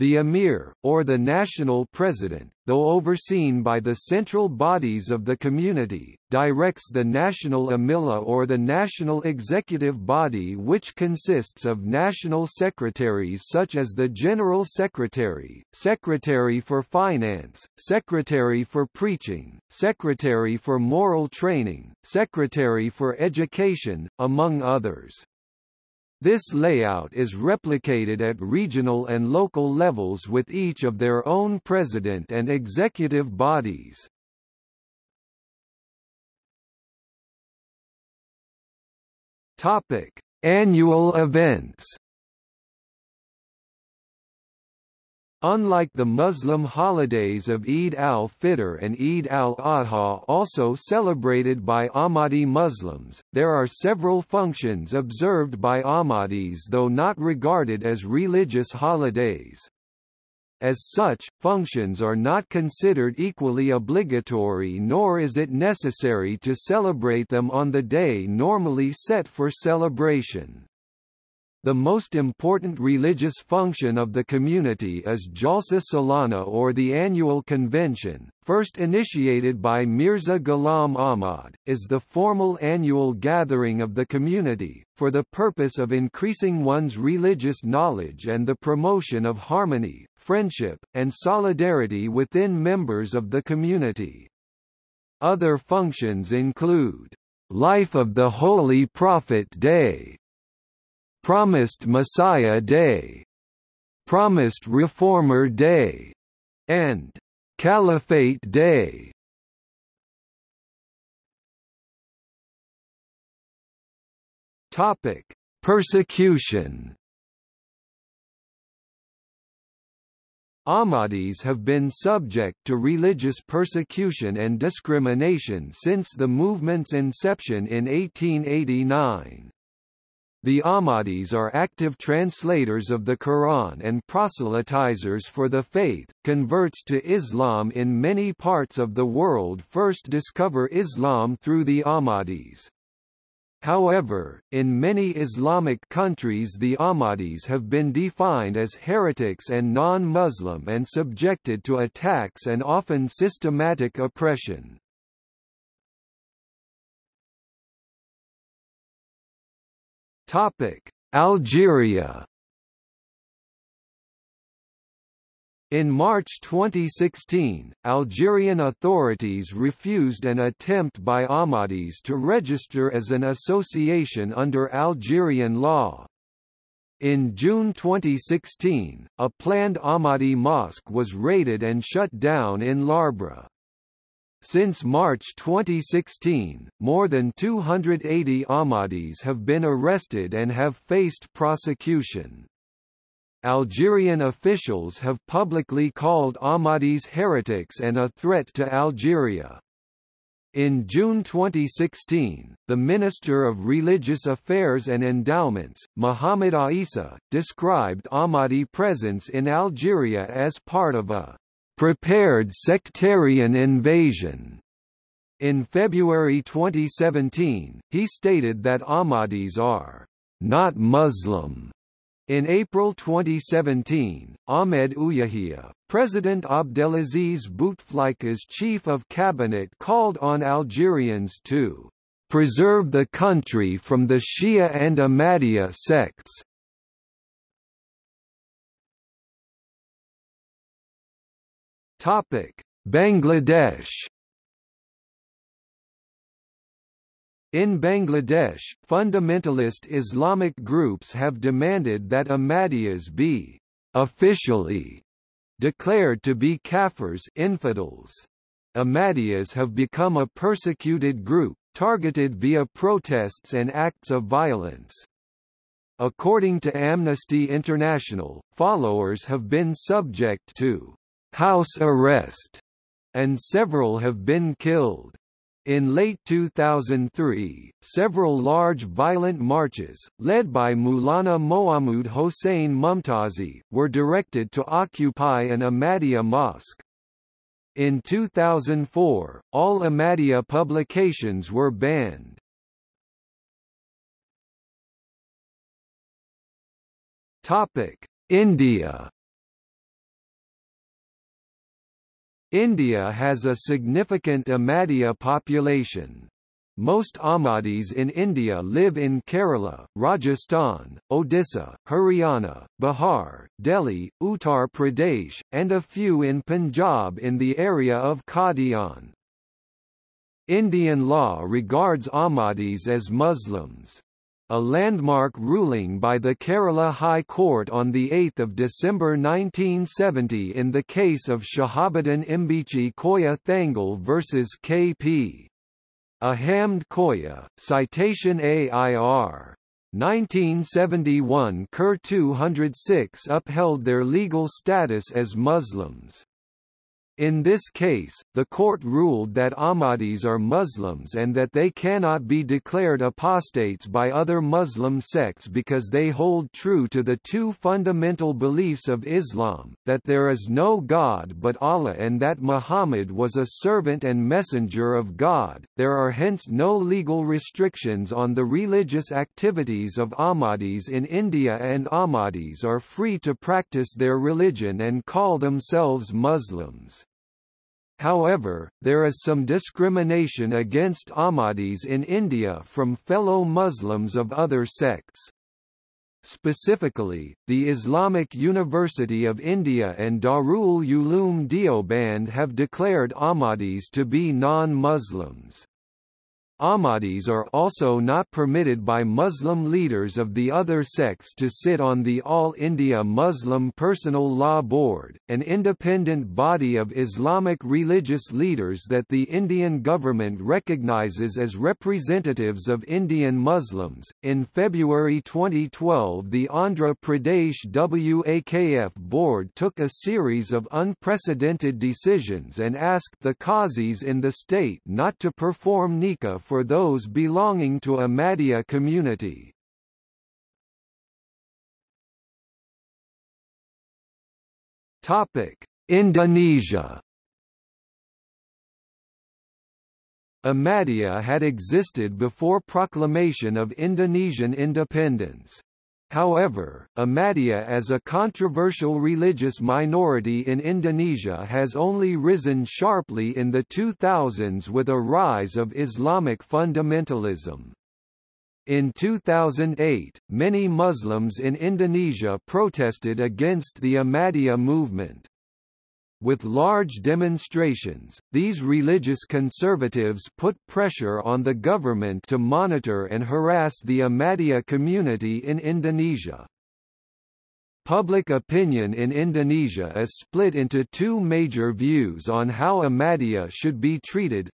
The emir, or the national president, though overseen by the central bodies of the community, directs the national amila or the national executive body which consists of national secretaries such as the General Secretary, Secretary for Finance, Secretary for Preaching, Secretary for Moral Training, Secretary for Education, among others. This layout is replicated at regional and local levels with each of their own president and executive bodies. Topic: Annual events. Unlike the Muslim holidays of Eid al-Fitr and Eid al-Adha also celebrated by Ahmadi Muslims, there are several functions observed by Ahmadis though not regarded as religious holidays. As such, functions are not considered equally obligatory nor is it necessary to celebrate them on the day normally set for celebration. The most important religious function of the community is Jalsa Salana or the annual convention, first initiated by Mirza Ghulam Ahmad, is the formal annual gathering of the community, for the purpose of increasing one's religious knowledge and the promotion of harmony, friendship, and solidarity within members of the community. Other functions include Life of the Holy Prophet Day, Promised Messiah Day, Promised Reformer Day, and Caliphate Day. Topic: Persecution. Ahmadis have been subject to religious persecution and discrimination since the movement's inception in 1889. The Ahmadis are active translators of the Quran and proselytizers for the faith. Converts to Islam in many parts of the world first discover Islam through the Ahmadis. However, in many Islamic countries the Ahmadis have been defined as heretics and non-Muslim and subjected to attacks and often systematic oppression. Topic: Algeria. In March 2016, Algerian authorities refused an attempt by Ahmadis to register as an association under Algerian law. In June 2016, a planned Ahmadi mosque was raided and shut down in Larbaa. Since March 2016, more than 280 Ahmadis have been arrested and have faced prosecution. Algerian officials have publicly called Ahmadis heretics and a threat to Algeria. In June 2016, the Minister of Religious Affairs and Endowments, Mohamed Aissa, described Ahmadi presence in Algeria as part of a prepared sectarian invasion. In February 2017, he stated that Ahmadis are not Muslim in April 2017, Ahmed Ouyahia, President Abdelaziz Bouteflika's chief of cabinet called on Algerians to preserve the country from the Shia and Ahmadiyya sects. Bangladesh In Bangladesh, fundamentalist Islamic groups have demanded that Ahmadiyas be officially declared to be kafirs infidels. Ahmadiyas have become a persecuted group, targeted via protests and acts of violence. According to Amnesty International, followers have been subject to house arrest, and several have been killed. In late 2003, several large violent marches, led by Maulana Mohammad Hossein Mumtazi, were directed to occupy an Ahmadiyya mosque. In 2004, all Ahmadiyya publications were banned. India India has a significant Ahmadiyya population. Most Ahmadis in India live in Kerala, Rajasthan, Odisha, Haryana, Bihar, Delhi, Uttar Pradesh, and a few in Punjab in the area of Qadian. Indian law regards Ahmadis as Muslims. A landmark ruling by the Kerala High Court on 8 December 1970 in the case of Shahabuddin Imbichi Koya Thangal v. K.P. Ahamd Koya, citation AIR. 1971 Ker 206 upheld their legal status as Muslims. In this case, the court ruled that Ahmadis are Muslims and that they cannot be declared apostates by other Muslim sects because they hold true to the two fundamental beliefs of Islam, that there is no God but Allah and that Muhammad was a servant and messenger of God. There are hence no legal restrictions on the religious activities of Ahmadis in India and Ahmadis are free to practice their religion and call themselves Muslims. However, there is some discrimination against Ahmadis in India from fellow Muslims of other sects. Specifically, the Islamic University of India and Darul Uloom Deoband have declared Ahmadis to be non-Muslims. Ahmadis are also not permitted by Muslim leaders of the other sects to sit on the All India Muslim Personal Law Board, an independent body of Islamic religious leaders that the Indian government recognizes as representatives of Indian Muslims. In February 2012, the Andhra Pradesh WAKF board took a series of unprecedented decisions and asked the qazis in the state not to perform nikah for those belonging to a Ahmadiyya community. Topic: Indonesia. Ahmadiyya had existed before proclamation of Indonesian independence. However, Ahmadiyya as a controversial religious minority in Indonesia has only risen sharply in the 2000s with a rise of Islamic fundamentalism. In 2008, many Muslims in Indonesia protested against the Ahmadiyya movement. With large demonstrations, these religious conservatives put pressure on the government to monitor and harass the Ahmadiyya community in Indonesia. Public opinion in Indonesia is split into two major views on how Ahmadiyya should be treated.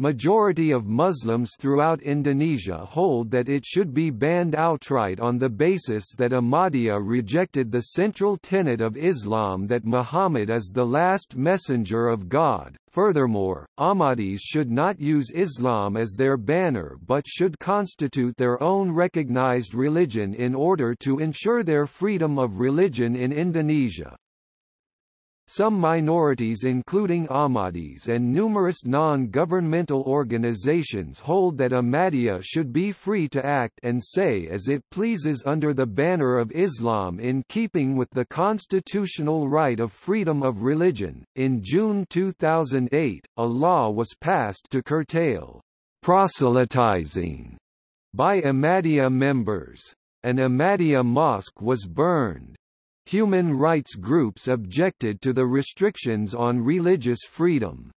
Majority of Muslims throughout Indonesia hold that it should be banned outright on the basis that Ahmadiyya rejected the central tenet of Islam that Muhammad is the last messenger of God. Furthermore, Ahmadis should not use Islam as their banner but should constitute their own recognized religion in order to ensure their freedom of religion in Indonesia. Some minorities including Ahmadis and numerous non-governmental organizations hold that Ahmadiyya should be free to act and say as it pleases under the banner of Islam in keeping with the constitutional right of freedom of religion. In June 2008, a law was passed to curtail proselytizing by Ahmadiyya members. An Ahmadiyya mosque was burned. Human rights groups objected to the restrictions on religious freedom.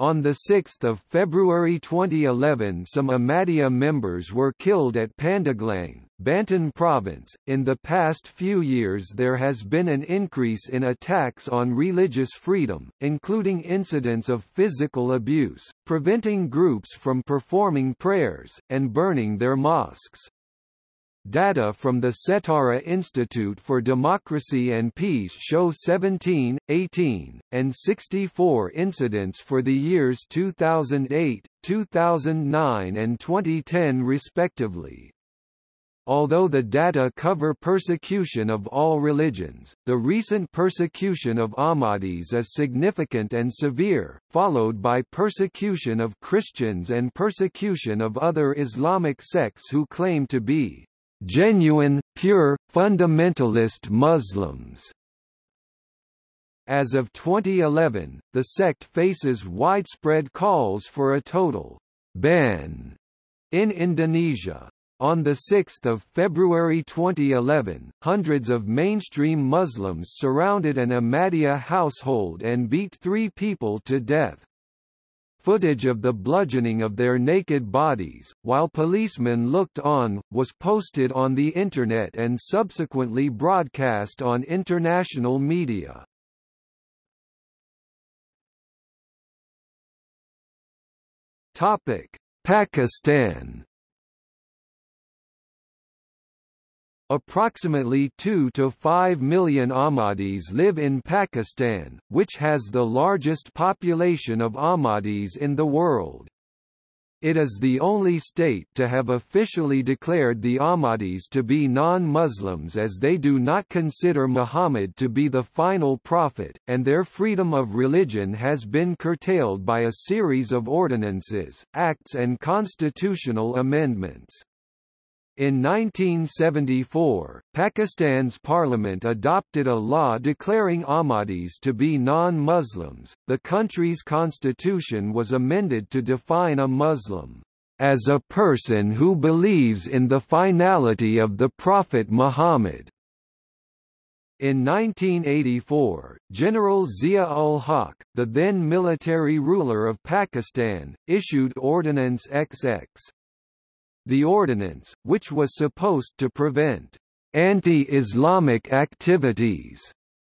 On 6 February 2011 some Ahmadiyya members were killed at Pandeglang, Banten province. In the past few years there has been an increase in attacks on religious freedom, including incidents of physical abuse, preventing groups from performing prayers, and burning their mosques. Data from the Setara Institute for Democracy and Peace show 17, 18, and 64 incidents for the years 2008, 2009 and 2010 respectively. Although the data cover persecution of all religions, the recent persecution of Ahmadis is significant and severe, followed by persecution of Christians and persecution of other Islamic sects who claim to be genuine, pure, fundamentalist Muslims. As of 2011, the sect faces widespread calls for a total ban in Indonesia. On 6 February 2011, hundreds of mainstream Muslims surrounded an Ahmadiyya household and beat three people to death. Footage of the bludgeoning of their naked bodies, while policemen looked on, was posted on the Internet and subsequently broadcast on international media. Pakistan Approximately 2 to 5 million Ahmadis live in Pakistan, which has the largest population of Ahmadis in the world. It is the only state to have officially declared the Ahmadis to be non-Muslims as they do not consider Muhammad to be the final prophet, and their freedom of religion has been curtailed by a series of ordinances, acts and constitutional amendments. In 1974, Pakistan's parliament adopted a law declaring Ahmadis to be non-Muslims. The country's constitution was amended to define a Muslim as a person who believes in the finality of the Prophet Muhammad. In 1984, General Zia-ul-Haq, the then military ruler of Pakistan, issued Ordinance XX, the ordinance, which was supposed to prevent anti-Islamic activities,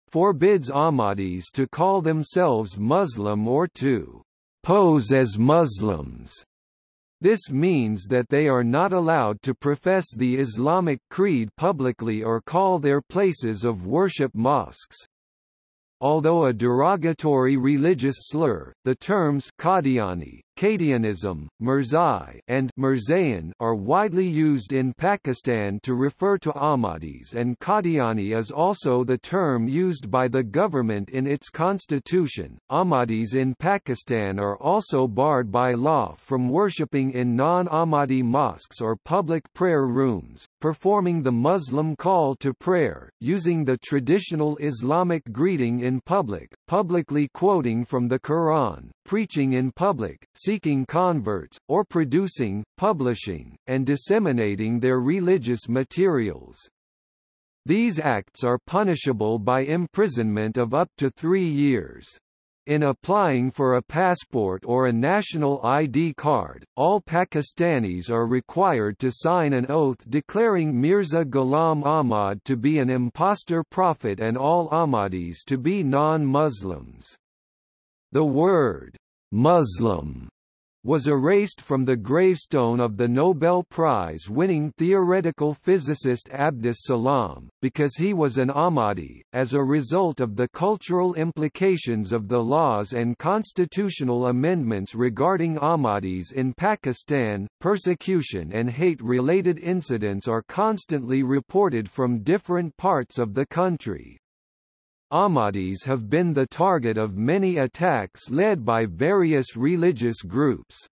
forbids Ahmadis to call themselves Muslim or to pose as Muslims. This means that they are not allowed to profess the Islamic creed publicly or call their places of worship mosques. Although a derogatory religious slur, the terms Qadiani, Qadianism, Mirzai, and Mirzayan are widely used in Pakistan to refer to Ahmadis and Qadiani is also the term used by the government in its constitution. Ahmadis in Pakistan are also barred by law from worshipping in non-Ahmadi mosques or public prayer rooms, performing the Muslim call to prayer, using the traditional Islamic greeting in public, publicly quoting from the Quran, preaching in public, seeking converts, or producing, publishing, and disseminating their religious materials. These acts are punishable by imprisonment of up to three years. In applying for a passport or a national ID card, all Pakistanis are required to sign an oath declaring Mirza Ghulam Ahmad to be an impostor prophet and all Ahmadis to be non-Muslims. The word, Muslim was erased from the gravestone of the Nobel Prize-winning theoretical physicist Abdus Salam, because he was an Ahmadi, as a result of the cultural implications of the laws and constitutional amendments regarding Ahmadis in Pakistan. Persecution and hate-related incidents are constantly reported from different parts of the country. Ahmadis have been the target of many attacks led by various religious groups.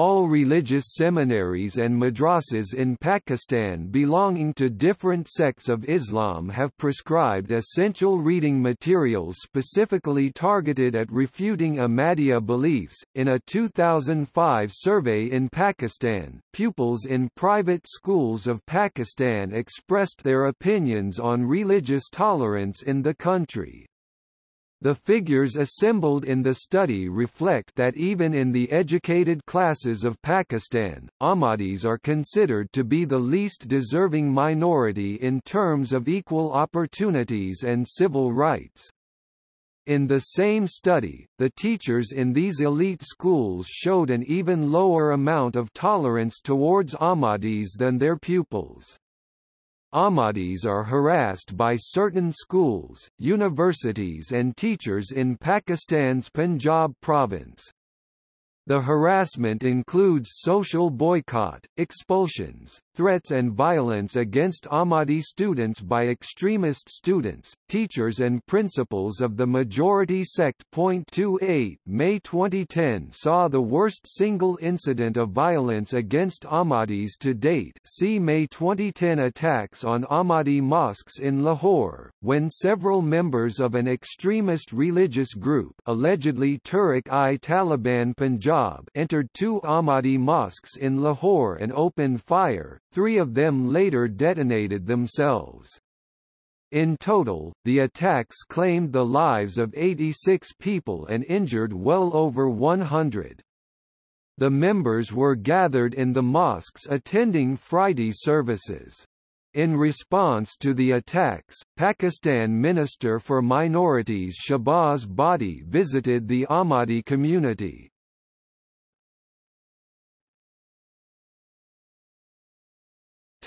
All religious seminaries and madrasas in Pakistan belonging to different sects of Islam have prescribed essential reading materials specifically targeted at refuting Ahmadiyya beliefs. In a 2005 survey in Pakistan, pupils in private schools of Pakistan expressed their opinions on religious tolerance in the country. The figures assembled in the study reflect that even in the educated classes of Pakistan, Ahmadis are considered to be the least deserving minority in terms of equal opportunities and civil rights. In the same study, the teachers in these elite schools showed an even lower amount of tolerance towards Ahmadis than their pupils. Ahmadis are harassed by certain schools, universities and teachers in Pakistan's Punjab province. The harassment includes social boycott, expulsions, threats and violence against Ahmadi students by extremist students, teachers and principals of the majority sect. 28 May 2010 saw the worst single incident of violence against Ahmadis to date see May 2010 attacks on Ahmadi mosques in Lahore, when several members of an extremist religious group allegedly Tehrik-i-Taliban Punjab Punjab entered two Ahmadi mosques in Lahore and opened fire, three of them later detonated themselves. In total, the attacks claimed the lives of 86 people and injured well over 100. The members were gathered in the mosques attending Friday services. In response to the attacks, Pakistan Minister for Minorities Shahbaz Bhatti visited the Ahmadi community.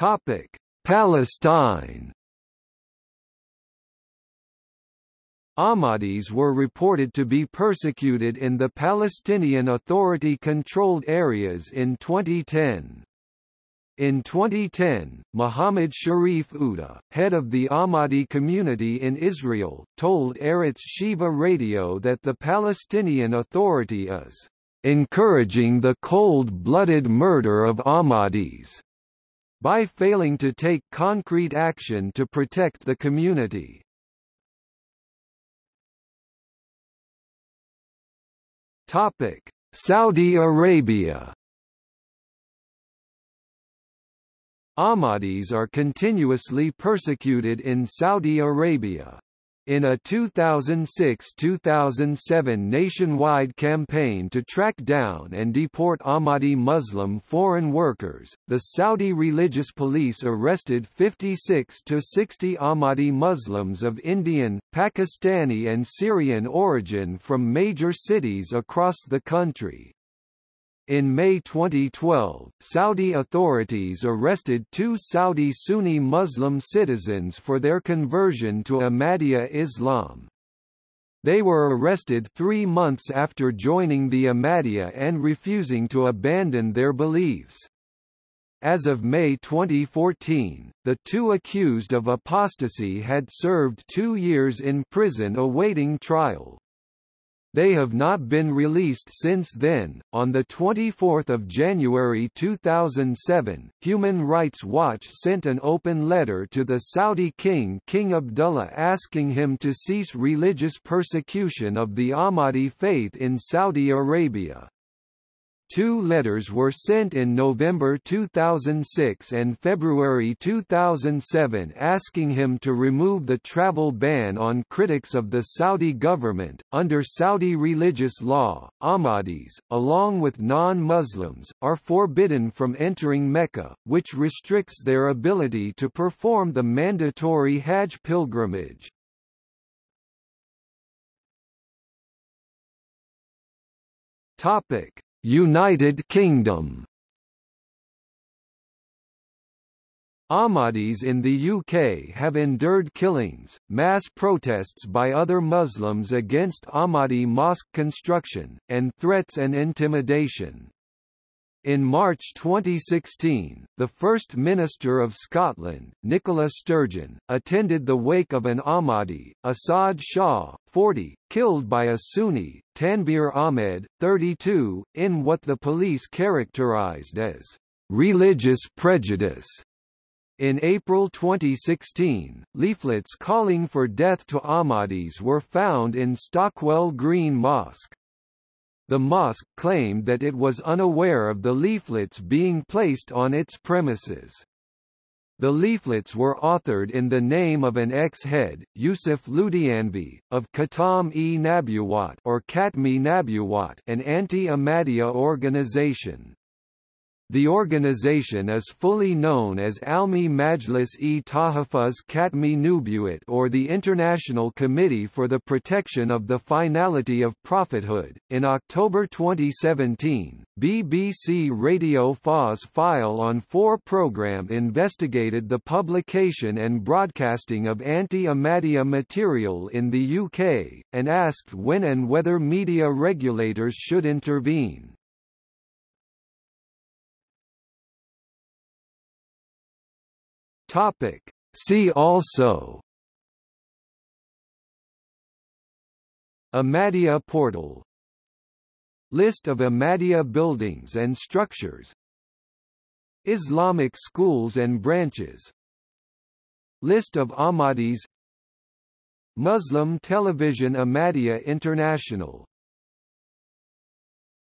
Topic: Palestine. Ahmadis were reported to be persecuted in the Palestinian Authority-controlled areas in 2010. In 2010, Muhammad Sharif Odeh, head of the Ahmadi community in Israel, told Arutz Sheva Radio that the Palestinian Authority is encouraging the cold-blooded murder of Ahmadis by failing to take concrete action to protect the community. Topic: Saudi Arabia Ahmadis are continuously persecuted in Saudi Arabia. In a 2006–2007 nationwide campaign to track down and deport Ahmadi Muslim foreign workers, the Saudi religious police arrested 56 to 60 Ahmadi Muslims of Indian, Pakistani and Syrian origin from major cities across the country. In May 2012, Saudi authorities arrested two Saudi Sunni Muslim citizens for their conversion to Ahmadiyya Islam. They were arrested three months after joining the Ahmadiyya and refusing to abandon their beliefs. As of May 2014, the two accused of apostasy had served two years in prison awaiting trial. They have not been released since then. On the 24th of January 2007, Human Rights Watch sent an open letter to the Saudi king King Abdullah asking him to cease religious persecution of the Ahmadi faith in Saudi Arabia. Two letters were sent in November 2006 and February 2007 asking him to remove the travel ban on critics of the Saudi government. Under Saudi religious law, Ahmadis, along with non-Muslims, are forbidden from entering Mecca, which restricts their ability to perform the mandatory Hajj pilgrimage. Topic United Kingdom Ahmadis in the UK have endured killings, mass protests by other Muslims against Ahmadi mosque construction, and threats and intimidation. In March 2016, the First Minister of Scotland, Nicola Sturgeon, attended the wake of an Ahmadi, Asad Shah, 40, killed by a Sunni, Tanveer Ahmed, 32, in what the police characterised as religious prejudice. In April 2016, leaflets calling for death to Ahmadis were found in Stockwell Green Mosque. The mosque claimed that it was unaware of the leaflets being placed on its premises. The leaflets were authored in the name of an ex-head, Yusuf Ludhianvi, of Khatam-e Nabuwat or Katmi Nabuwat, an anti-Ahmadiyya organization. The organization is fully known as Almi Majlis-e Tahafuz Khatmi Nubuat or the International Committee for the Protection of the Finality of Prophethood. In October 2017, BBC Radio 4's File on 4 program investigated the publication and broadcasting of anti-Ahmadiyya material in the UK, and asked when and whether media regulators should intervene. Topic. See also. Ahmadiyya portal. List of Ahmadiyya buildings and structures. Islamic schools and branches. List of Ahmadis. Muslim Television Ahmadiyya International